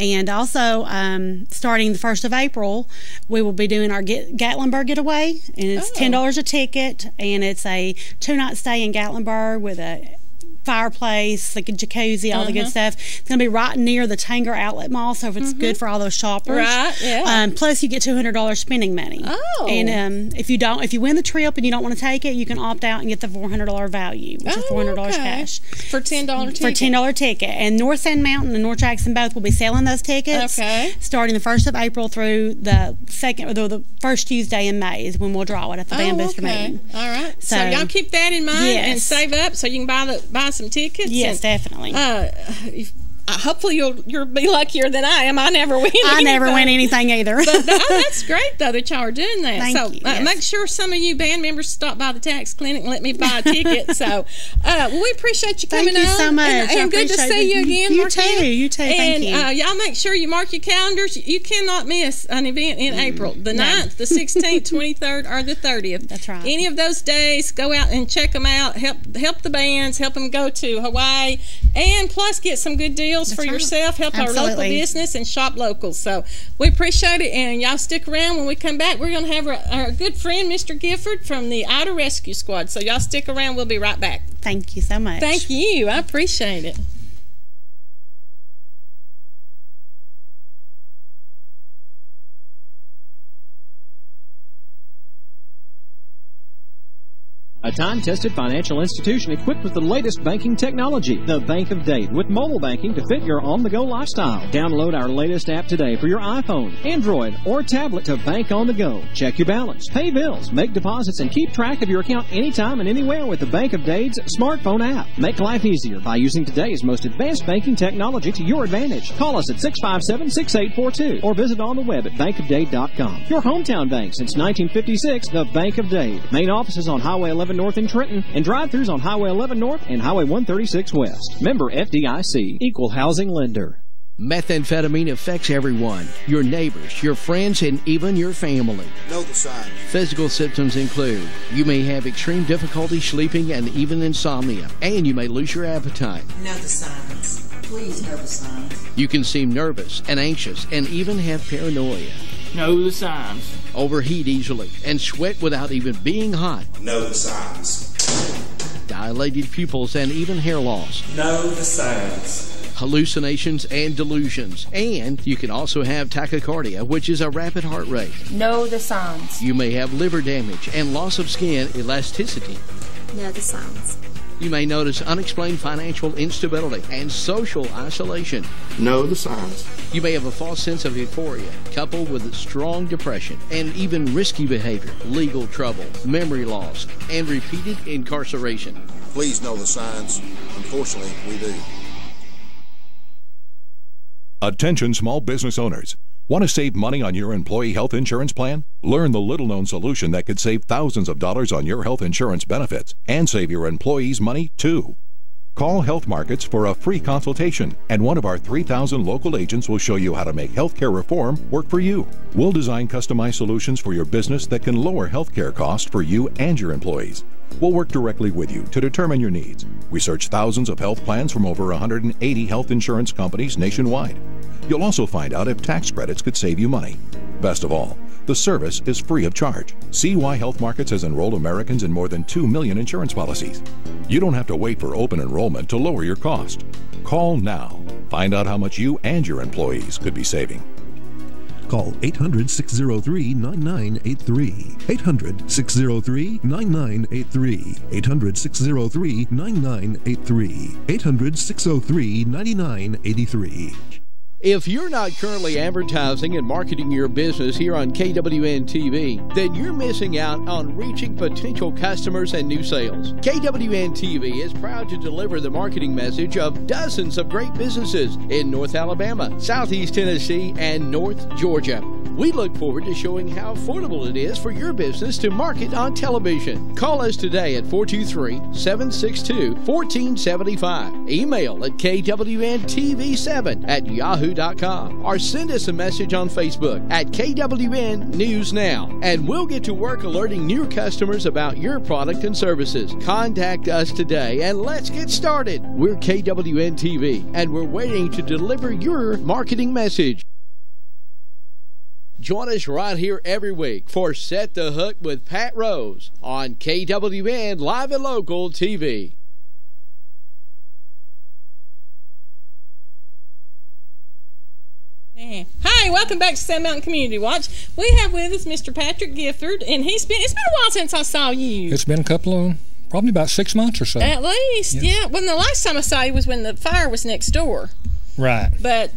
And also, um, starting the 1st of April, we will be doing our Get, Gatlinburg getaway, and it's Oh. $10 a ticket, and it's a two night stay in Gatlinburg with a fireplace, like a jacuzzi, all the good Uh-huh. stuff. It's going to be right near the Tanger Outlet Mall, so if it's good for all those shoppers. Right, yeah. Um, plus, you get two hundred dollars spending money. Oh. And um, if you don't, if you win the trip and you don't want to take it, you can opt out and get the four hundred dollar value, which is Oh, four hundred dollars okay. cash for ten dollar for ten dollar ticket. And North Sand Mountain and North Jackson both will be selling those tickets. Okay. Starting the first of April through the second or the, the first Tuesday in May is when we'll draw it at the oh, booster okay. meeting. All right. So, So- y'all keep that in mind and Yes. Uh, save up so you can buy the buy some tickets. Yes, and, definitely. Uh, if, hopefully you'll you'll be luckier than I am. I never win. I anything. never win anything either. but oh, that's great though that y'all are doing that. Thank so you, uh, yes. make sure some of you band members stop by the tax clinic and let me buy a ticket. so uh, well, we appreciate you coming. Thank you on. so much. and, and good to see you again. You Marquita. too. You too. Thank And you. Uh, y'all make sure you mark your calendars. You cannot miss an event in April, the No. 9th, the 16th, 23rd, or the 30th. That's right. Any of those days, go out and check them out. Help help the bands. Help them go to Hawaii, and plus get some good deals for right. yourself. Help our local business and shop local. So we appreciate it, and y'all stick around. When we come back, we're going to have our, our good friend Mr. Gifford from the Ider Rescue Squad. So y'all stick around. We'll be right back. Thank you so much. Thank you. I appreciate it. A time-tested financial institution equipped with the latest banking technology. The Bank of Dade with mobile banking to fit your on-the-go lifestyle. Download our latest app today for your iPhone, Android, or tablet to bank on the go. Check your balance, pay bills, make deposits, and keep track of your account anytime and anywhere with the Bank of Dade's smartphone app. Make life easier by using today's most advanced banking technology to your advantage. Call us at 657-6842 or visit on the web at bankofdade.com. Your hometown bank since 1956, the Bank of Dade. Main offices on Highway 11 North in Trenton and drive-throughs on Highway 11 North and Highway 136 West. Member FDIC. Equal housing lender. Methamphetamine affects everyone your neighbors, your friends, and even your family. Know the signs. Physical symptoms include you may have extreme difficulty sleeping and even insomnia, and you may lose your appetite. Know the signs. Please know the signs. You can seem nervous and anxious and even have paranoia. Know the signs. Overheat easily and sweat without even being hot. Know the signs. Dilated pupils and even hair loss. Know the signs. hallucinations and delusions. And you can also have tachycardia, which is a rapid heart rate. Know the signs. You may have liver damage and loss of skin elasticity. Know the signs. You may notice unexplained financial instability and social isolation. Know the signs. You may have a false sense of euphoria, coupled with strong depression and even risky behavior, legal trouble, memory loss, and repeated incarceration. Please know the signs. Unfortunately, we do. Attention small business owners. Want to save money on your employee health insurance plan? Learn the little known solution that could save thousands of dollars on your health insurance benefits and save your employees money too. Call Health Markets for a free consultation, and one of our 3,000 local agents will show you how to make healthcare reform work for you. We'll design customized solutions for your business that can lower healthcare costs for you and your employees. We'll work directly with you to determine your needs. We search thousands of health plans from over 180 health insurance companies nationwide. You'll also find out if tax credits could save you money. Best of all, the service is free of charge. See why Health Markets has enrolled Americans in more than 2 million insurance policies. You don't have to wait for open enrollment to lower your cost. Call now. Find out how much you and your employees could be saving. Call 800 603 9983. 800 603 9983. 800 603 9983. 800 603 9983. If you're not currently advertising and marketing your business here on KWN TV, then you're missing out on reaching potential customers and new sales. KWN TV is proud to deliver the marketing message of dozens of great businesses in North Alabama, Southeast Tennessee, and North Georgia. We look forward to showing how affordable it is for your business to market on television. Call us today at 423 762 1475. Email at KWNTV7 at yahoo.com or send us a message on Facebook at KWN News Now. And we'll get to work alerting new customers about your product and services. Contact us today and let's get started. We're KWN TV and we're waiting to deliver your marketing message. Join us right here every week for Set the Hook with Pat Rose on KWN Live and Local TV. Yeah. Hi, welcome back to Sand Mountain Community Watch. We have with us Mr. Patrick Gifford, and he's been it's been a while since I saw you. It's been a couple of probably about six months or so. At least, Yes. yeah. When the last time I saw you was when the fire was next door, Right. but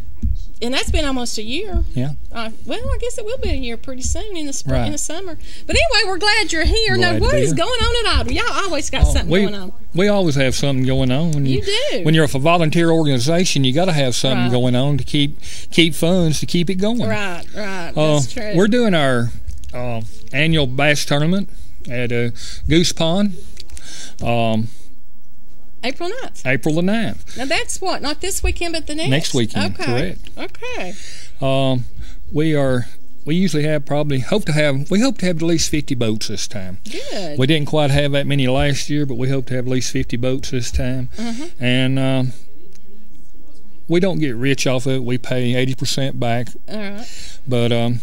and that's been almost a year. Yeah. Uh, well, I guess it will be a year pretty soon in the spring, Right. in the summer. But anyway, we're glad you're here. Glad now, what is here. going on at Ider? Y'all always got something we, going on. we always have something going on. When You do. When you're a volunteer organization, you got to have something Right. going on to keep keep funds to keep it going. Right, right. Uh, That's true. We're doing our uh, annual bass tournament at uh, Goose Pond, um, April 9th. April the 9th. Now that's what, not this weekend, but the next. Next weekend, okay. correct. Okay. Um, we are. We usually have probably hope to have. We hope to have at least fifty boats this time. Good. We didn't quite have that many last year, but we hope to have at least fifty boats this time. Mhm. And um, we don't get rich off of it. We pay eighty percent back, All right. but um,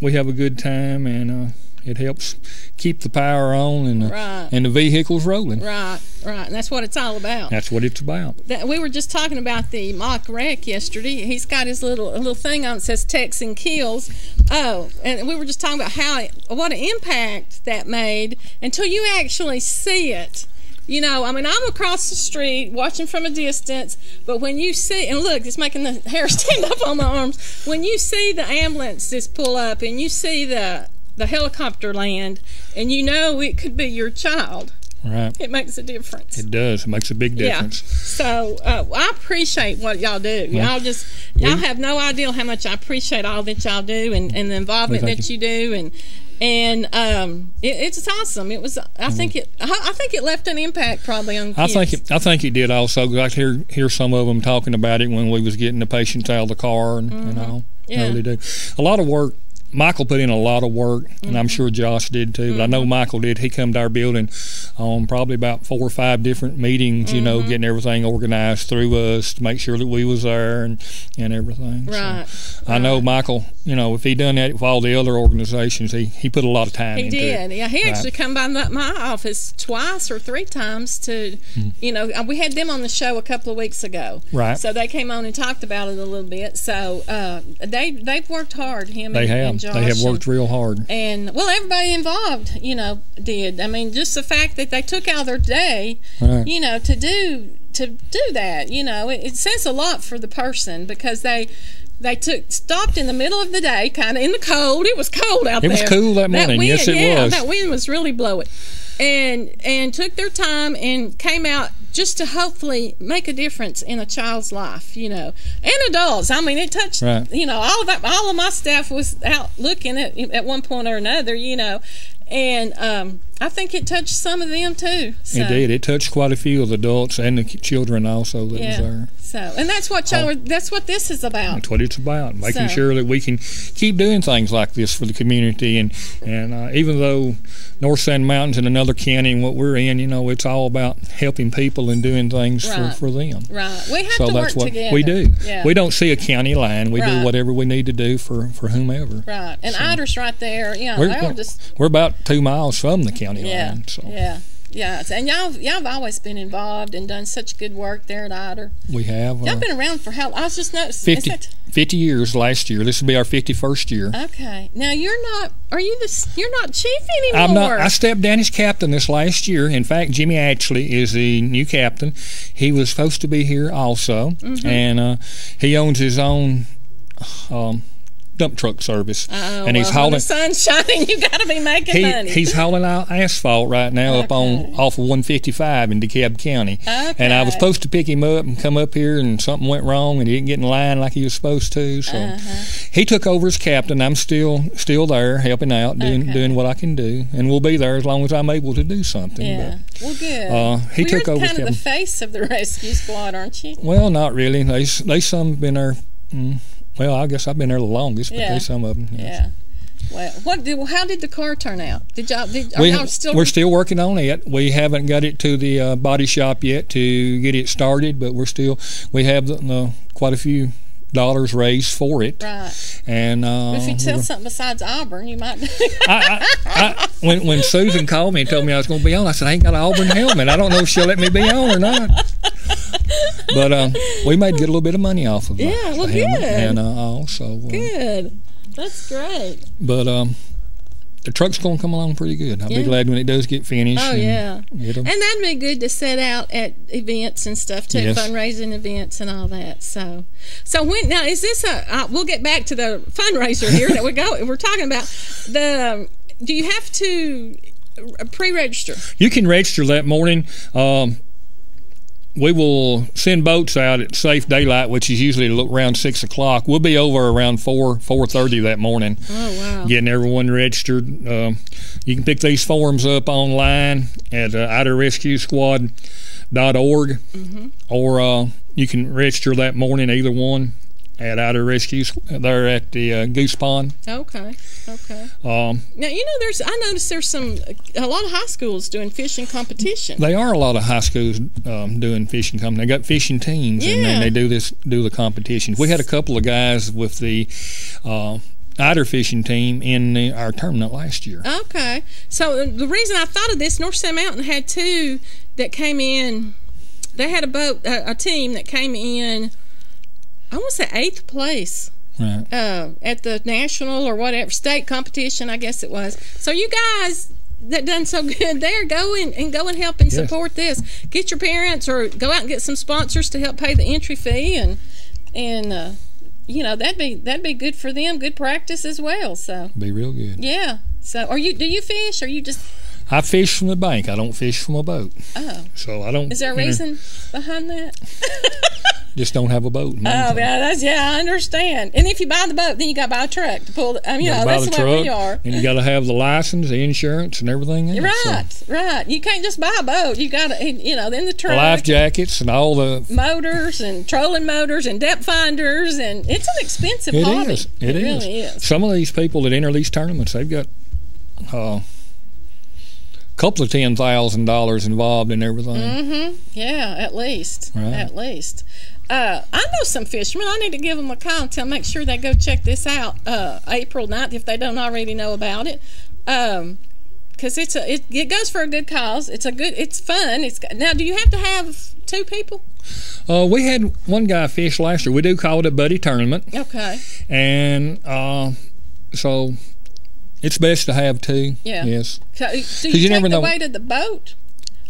we have a good time, and uh, it helps keep the power on and the, Right. and the vehicles rolling. Right, right. And that's what it's all about. That's what it's about. That, we were just talking about the mock wreck yesterday. He's got his little little thing on that says Texan kills. Oh, and we were just talking about how what an impact that made until you actually see it. You know, I mean, I'm across the street watching from a distance, but when you see, and look, it's making the hair stand up on my arms. When you see the ambulances pull up and you see the the helicopter land, and you know it could be your child, Right. it makes a difference. It does. It makes a big difference. Yeah. So uh, I appreciate what y'all do. Well, y'all just y'all we- have no idea how much I appreciate all that y'all do and, and the involvement that you. do and and um, it, it's awesome. It was. I think it. I think it left an impact probably on. Mm-hmm. I think it, I think it did also. 'cause I could hear hear some of them talking about it when we was getting the patients out of the car and, and all. Mm-hmm. Yeah. I really do. A lot of work. Michael put in a lot of work, and Mm-hmm. I'm sure Josh did too. But I know Michael did. He come to our building on probably about four or five different meetings. You Mm-hmm. know, getting everything organized through us to make sure that we was there and and everything. So Right. I know Michael. You know, if he done that with all the other organizations, he he put a lot of time He did. it. Yeah, he Right. actually come by my, office twice or three times to, Hmm. you know, uh, we had them on the show a couple of weeks ago. Right. So they came on and talked about it a little bit. So uh, they they've worked hard. Him They and, have. and Josh They have worked and, real hard. and well, everybody involved, you know, did. I mean, just the fact that they took out their day, Right. you know, to do to do that, you know, it, it says a lot for the person because they. They took stopped in the middle of the day, kind of in the cold. It was cold out It there. It was cool that morning. wind, Yes, it yeah, was. That wind was really blowing, and and took their time and came out just to hopefully make a difference in a child's life, you know, and adults. I mean, it touched, Right. you know, all of that. All of my staff was out looking at at one point or another, you know, and um, I think it touched some of them too. So, It did. It touched quite a few of the adults and the children also that was Yeah. there. So, and that's what y'all. That's what this is about. That's what it's about. Making So- sure that we can keep doing things like this for the community, and and uh, even though North Sand Mountains and another county and what we're in, you know, it's all about helping people and doing things Right. for, for them. Right. We have so to that's work what together. we do. Yeah. We don't see a county line. We Right. do whatever we need to do for for whomever. Right. And Ider's right there. Yeah. We're, we're- just we're about two miles from the county Yeah, line. So yeah, yeah. And y'all, y'all have always been involved and done such good work there at Ider. we have. Y'all uh, been around for how? I was just noticing. 50, Is it, 50 years last year. This will be our 51st year. okay. Now you're not. Are you the? You're not chief anymore. I'm not. I stepped down as captain this last year. In fact, Jimmy Ashley is the new captain. He was supposed to be here also, Mhm. and uh, he owns his own um, dump truck service. Oh, and he's well, hauling. When the sun's shining, you got to be making He, money. he's hauling out asphalt right now up on off of 155 in DeKalb County. And I was supposed to pick him up and come up here, and something went wrong, and he didn't get in line like he was supposed to. So Uh-huh. he took over as captain. I'm still still there, helping out, doing Okay. doing what I can do, and we'll be there as long as I'm able to do something. Yeah. Well, good. Uh, he well, took you're over kind of the face of the rescue squad, aren't you? Well, not really. They they some been there. Mm, well, I guess I've been there the longest, but Yeah. they some of them. Yeah. Well, what did? How did the car turn out? Did y'all? Did, are we, y'all still? we're still working on it. We haven't got it to the uh, body shop yet to get it started, but we're still we have the, the, quite a few dollars raised for it. Right. And uh, if you tell we're- something besides Auburn, you might. I, I, when when Susan called me and told me I was going to be on, I said I ain't got an Auburn helmet. I don't know if she'll let me be on or not. But uh, we made get a little bit of money off of the, Yeah, well, good. and uh, also. Uh, Good. That's great. But um, the truck's going to come along pretty good. I'll Yeah. be glad when it does get finished. Oh and yeah. it'll- And that'd be good to set out at events and stuff too, Yes. fundraising events and all that. So, so when now is this a? Uh, we'll get back to the fundraiser here that we go. We're talking about the. um, Do you have to? pre-register? You can register that morning. Um, we will send boats out at safe daylight, which is usually around six o'clock. We'll be over around four four thirty that morning. Oh wow! Getting everyone registered. Um, you can pick these forms up online at uh, idarescuesquad.org, Mm-hmm. or uh, you can register that morning either one at Ider Rescue there at the uh, Goose Pond. Okay. Okay. Um, Now you know there's I noticed there's some a lot of high schools doing fishing competition. They are a lot of high schools um, doing fishing company. They got fishing teams, and then they do this do the competition. We had a couple of guys with the uh, Ider fishing team in the, our tournament last year. Okay. So uh, the reason I thought of this, North Sand Mountain had two that came in. They had a boat, a, a team that came in. I want to say eighth place Right. uh, at the national or whatever state competition, I guess it was. So you guys that done so good there, go and, and go and help and Yes. support this. Get your parents or go out and get some sponsors to help pay the entry fee and and uh, you know that'd be that'd be good for them. Good practice as well. So Be real good. yeah. So are you? Do you fish? Or you just? I fish from the bank. I don't fish from a boat. Oh. So I don't. Is there a reason behind that? Just don't have a boat. Oh, yeah, that's yeah, I understand. And if you buy the boat, then you got to buy a truck to pull. The, I mean, you You know, that's the the way truck, we are. and you got to have the license, the insurance, and everything else. So, Right, right. You can't just buy a boat. You got to, you know, then the truck, life jackets, and all the. motors, and trolling motors, and depth finders, and it's an expensive It hobby. is. It is. really is. Some of these people that enter these tournaments, they've got uh, couple of ten thousand dollars involved in everything. Mm-hmm. Yeah, at least. Right. At least. Uh, I know some fishermen. I need to give them a call and tell make sure they go check this out uh, April 9th if they don't already know about it. Um 'cause because it's a it, it goes for a good cause. It's a good. It's fun. It's now. Do you have to have two people? Uh, we had one guy fish last year. We do call it a buddy tournament, Okay. and uh, so it's best to have two. Yeah. Yes. So, you, you take never the know- weight of the boat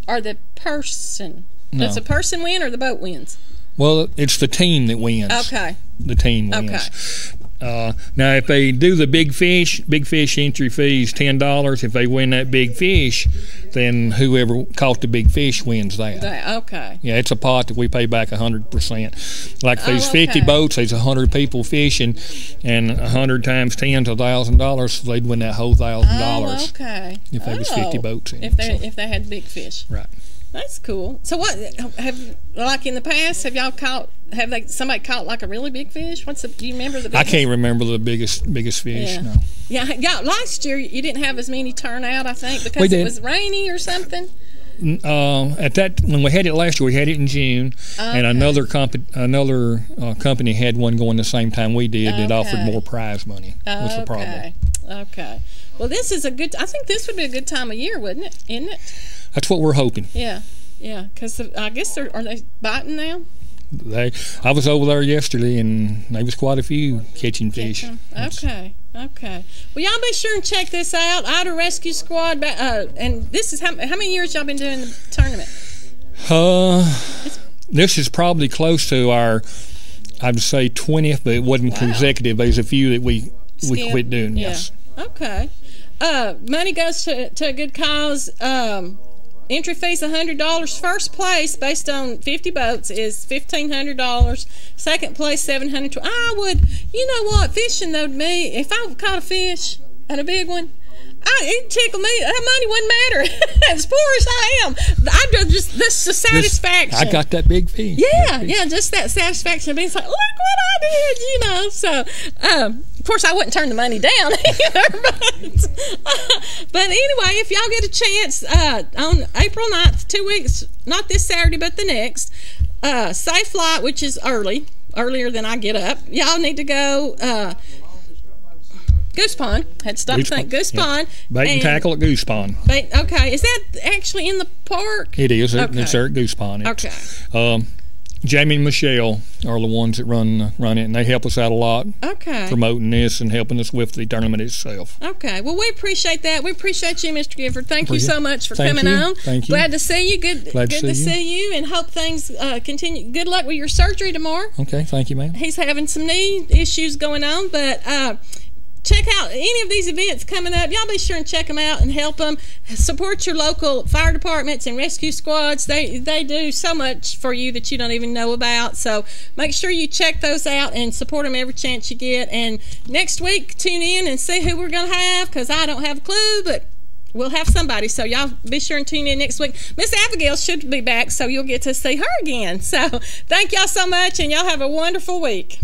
or the person? No. Does the person win or the boat wins? Well, it's the team that wins. Okay. The team wins. Okay. Uh, now, if they do the big fish, big fish entry fees ten dollars. If they win that big fish, then whoever caught the big fish wins that. They- okay. Yeah, it's a pot that we pay back hundred percent. Like if there's Oh, fifty okay. boats, there's hundred people fishing, and hundred times ten's a thousand dollars. They'd win that whole thousand dollars. okay. If there was 50 Oh, boats in, If they so. if they had big fish. Right. That's cool. So what have like in the past have y'all caught have they somebody caught like a really big fish? What's the do you remember the I can't remember the biggest biggest fish. Yeah. No. Yeah, yeah. Last year you didn't have as many turnout, I think, because it was rainy or something. Uh, at that when we had it last year, we had it in June, and another comp- another uh, company had one going the same time we did that offered more prize money. What's the problem? Okay. Okay. Well, this is a good. I think this would be a good time of year, wouldn't it? Isn't it? That's what we're hoping. Yeah. Yeah. Because I guess they're are they biting now? They, I was over there yesterday, and there was quite a few catching fish. Okay. Okay. Well, y'all be sure and check this out. Ider Rescue Squad. Uh, and this is how, how many years y'all been doing the tournament? Uh, this is probably close to our, I'd say twentieth, but it wasn't consecutive. There's a few that we we quit doing. Yeah. Yes. Okay. Uh, money goes to, to a good cause. Um, entry fees hundred dollars. First place, based on fifty boats, is fifteen hundred dollars. Second place, seven hundred. I would, you know what, fishing though to me, if I caught a fish and a big one. I, it tickled me. That money wouldn't matter. as poor as I am, I'd just this the satisfaction. I got that big fish. Yeah, yeah, just that satisfaction of being like, look what I did, you know. So, um, of course, I wouldn't turn the money down either. But, but anyway, if y'all get a chance uh, on April 9th, two weeks, not this Saturday, but the next, uh, Safe Flight, which is early, earlier than I get up, y'all need to go. Uh, Goose Pond. Had to stop Goose to think. Pond, Goose yeah. Pond. Bait and tackle at Goose Pond. Bait, okay, is that actually in the park? It is. Okay. It's there at Goose Pond. It's, Okay. Um, Jamie and Michelle are the ones that run run it, and they help us out a lot Okay. promoting this and helping us with the tournament itself. Okay. Well, we appreciate that. We appreciate you, Mr. Gifford. Thank you so much for coming you. on. Thank you. Glad to see you. Good. Glad to good to see you. see you, and hope things uh, continue. Good luck with your surgery tomorrow. Okay, thank you, ma'am. He's having some knee issues going on, but uh, check out any of these events coming up. Y'all be sure and check them out and help them. Support your local fire departments and rescue squads. They they do so much for you that you don't even know about. So make sure you check those out and support them every chance you get. And next week, tune in and see who we're gonna have because I don't have a clue, but we'll have somebody. So y'all be sure and tune in next week. Miss Abigail should be back, so you'll get to see her again. So thank y'all so much, and y'all have a wonderful week.